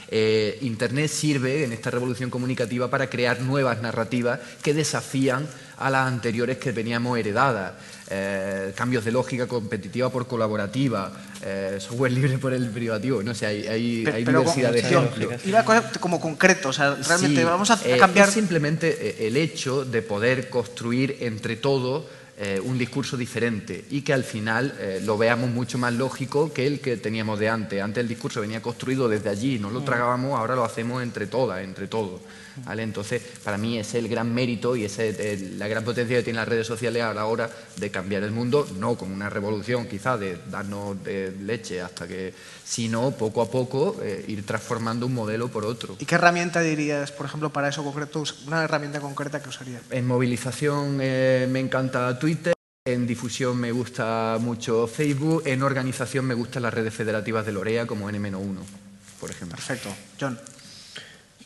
E: Eh, Internet sirve en esta revolución comunicativa para crear nuevas narrativas que desafían a las anteriores que veníamos heredadas. Eh, cambios de lógica competitiva por colaborativa, eh, software libre por el privativo, no sé, hay, hay,
B: Pe-
E: hay
B: pero
E: diversidad de ejemplos.
B: Iba como concreto, o sea, realmente
E: Sí,
B: vamos a
E: eh,
B: cambiar...
E: es simplemente eh, el hecho de poder construir entre todos eh, un discurso diferente y que al final eh, lo veamos mucho más lógico que el que teníamos de antes. Antes el discurso venía construido desde allí, no lo tragábamos, ahora lo hacemos entre todas, entre todos. ¿vale? Entonces, para mí ese es el gran mérito y esa es eh, la gran potencia que tienen las redes sociales a la hora de cambiar el mundo, no con una revolución quizá de darnos de leche hasta que, sino poco a poco eh, ir transformando un modelo por otro.
B: ¿Y qué herramienta dirías, por ejemplo, para eso concreto, una herramienta concreta que usarías?
E: En movilización eh, me encanta Twitter, en difusión me gusta mucho Facebook, en organización me gustan las redes federativas de Lorea como N-1, por ejemplo.
B: Perfecto. John.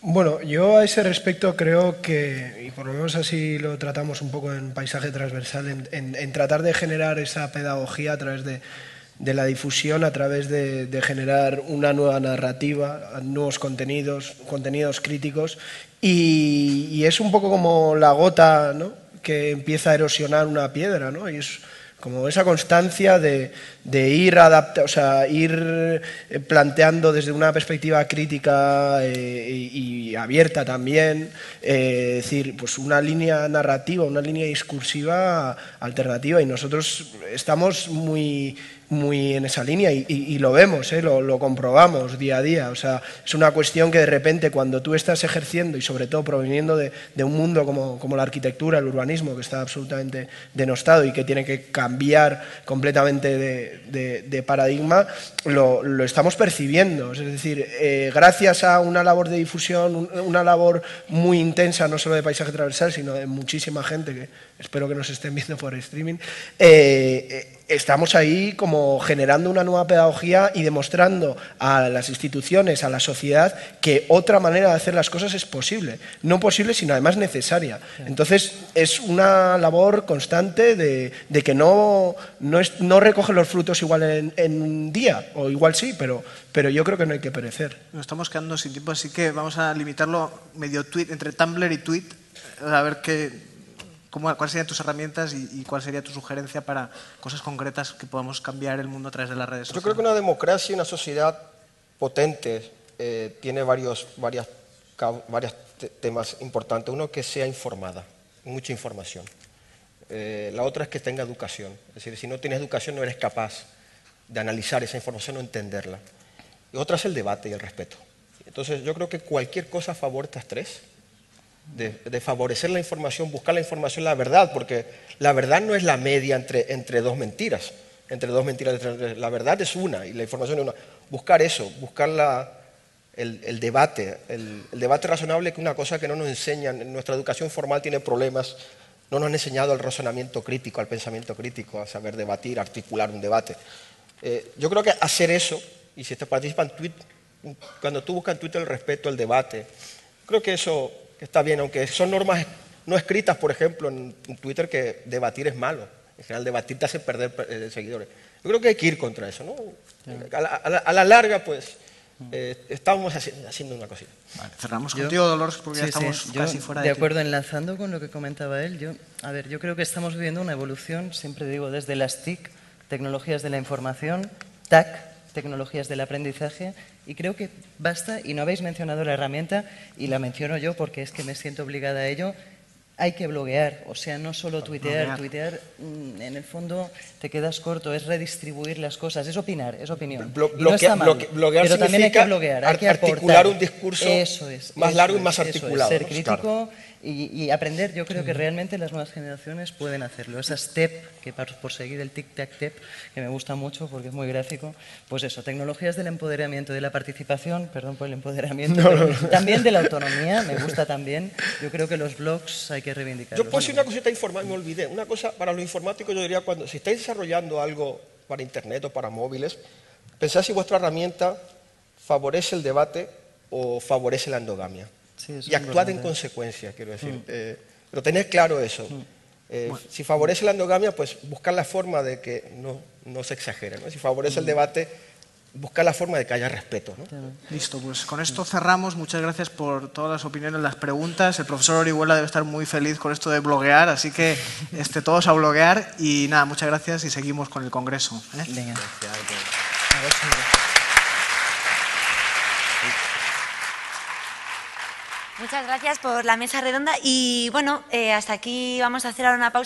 D: Bueno, yo a ese respecto creo que, y por lo menos así lo tratamos un poco en paisaje transversal, en, en- en tratar de generar esa pedagogía a través de, de la difusión, a través de, de generar una nueva narrativa, nuevos contenidos, contenidos críticos, y, y es un poco como la gota ¿no? Que empieza a erosionar una piedra, ¿no? y es como esa constancia de, ir adapta, o sea, ir eh, planteando desde una perspectiva crítica eh, y, y abierta también, eh, es decir, pues una línea narrativa, una línea discursiva alternativa y nosotros estamos muy muy en esa línea y, y- y lo vemos, ¿eh? lo, lo comprobamos día a día. O sea, es una cuestión que de repente cuando tú estás ejerciendo y sobre todo proveniendo de, de un mundo como, como la arquitectura, el urbanismo, que está absolutamente denostado y que tiene que cambiar completamente de, de- de paradigma, lo, lo estamos percibiendo. Es decir, eh, gracias a una labor de difusión, un- una labor muy intensa, no solo de paisaje transversal, sino de muchísima gente que espero que nos estén viendo por streaming, eh, estamos ahí como generando una nueva pedagogía y demostrando a las instituciones, a la sociedad, que otra manera de hacer las cosas es posible. No posible, sino además necesaria. Entonces, es una labor constante de, de que no no, no, es, no recoge los frutos igual en, en, un día, o igual sí, pero, pero yo creo que no hay que perecer.
B: Nos estamos quedando sin tiempo, así que vamos a limitarlo medio tweet, entre Tumblr y tweet, a ver qué, cómo, cuáles serían tus herramientas y, y, cuál sería tu sugerencia para cosas concretas que podamos cambiar el mundo a través de las redes sociales.
F: Yo creo que una democracia y una sociedad potente eh, tiene varios, varias, varios temas importantes. Uno, que sea informada, mucha información. Eh, la otra es que tenga educación. Es decir, si no tienes educación no eres capaz de analizar esa información o entenderla. Y otra es el debate y el respeto. Entonces yo creo que cualquier cosa a favor de estas tres, de, favorecer la información, buscar la información, la verdad, porque la verdad no es la media entre, entre dos mentiras, entre dos mentiras, la verdad es una y la información es una. Buscar eso, buscar la, el, debate, el, debate razonable, que es una cosa que no nos enseñan, nuestra educación formal tiene problemas, no nos han enseñado el razonamiento crítico, al pensamiento crítico, a saber debatir, articular un debate. Eh, yo creo que hacer eso, y si te participa en Twitter, cuando tú buscas en Twitter el respeto, el debate, creo que eso está bien, aunque son normas no escritas, por ejemplo, en Twitter, que debatir es malo. En general, debatir te hace perder eh, seguidores. Yo creo que hay que ir contra eso, ¿no? A la, a la, a la larga, pues, eh, estamos haciendo una cosita.
B: Vale, cerramos yo, contigo, Dolores, porque
C: sí,
B: ya estamos
C: sí,
B: casi
C: yo,
B: fuera
C: de
B: de
C: acuerdo, enlazando con lo que comentaba él, yo, a ver, yo creo que estamos viviendo una evolución, siempre digo, desde las TIC, tecnologías de la información, TAC, tecnologías del aprendizaje, y creo que basta, y no habéis mencionado la herramienta, y la menciono yo porque es que me siento obligada a ello, hay que bloguear, o sea, no solo tuitear, tuitear mm, en el fondo te quedas corto, es redistribuir las cosas, es opinar, es opinión.
F: Blo
C: no está mal,
F: bloquear
C: pero también hay que bloguear, hay que
F: articular
C: aportar.
F: un discurso
C: eso es,
F: más
C: eso
F: largo y más.
C: Es, ser crítico
F: Claro.
C: Y, y, aprender, yo creo que realmente las nuevas generaciones pueden hacerlo. Esas TEP, que por, por seguir el tic-tac-tep, que me gusta mucho porque es muy gráfico, pues eso, tecnologías del empoderamiento, de la participación, perdón por el empoderamiento,
F: No, no, no.
C: también de la autonomía, me gusta también. Yo creo que los blogs hay que reivindicarlos.
F: Yo puedo decir una cosita informática, me olvidé. Una cosa para lo informático, yo diría, cuando si estáis desarrollando algo para internet o para móviles, pensad si vuestra herramienta favorece el debate o favorece la endogamia.
C: Sí,
F: y
C: es
F: actuad en consecuencia, quiero decir.
C: Mm.
F: Eh, pero tened claro eso. Eh, Si favorece la endogamia, pues buscar la forma de que no, no se exagere. ¿no? Si favorece
C: Mm.
F: el debate, buscar la forma de que haya respeto. ¿no?
B: Listo, pues con esto cerramos. Muchas gracias por todas las opiniones, las preguntas. El profesor Orihuela debe estar muy feliz con esto de bloguear, así que este, todos a bloguear. Y nada, muchas gracias y seguimos con el congreso. ¿eh?
C: Venga.
F: A ver si-
A: Muchas gracias por la mesa redonda y bueno, eh, hasta aquí vamos a hacer ahora una pausa.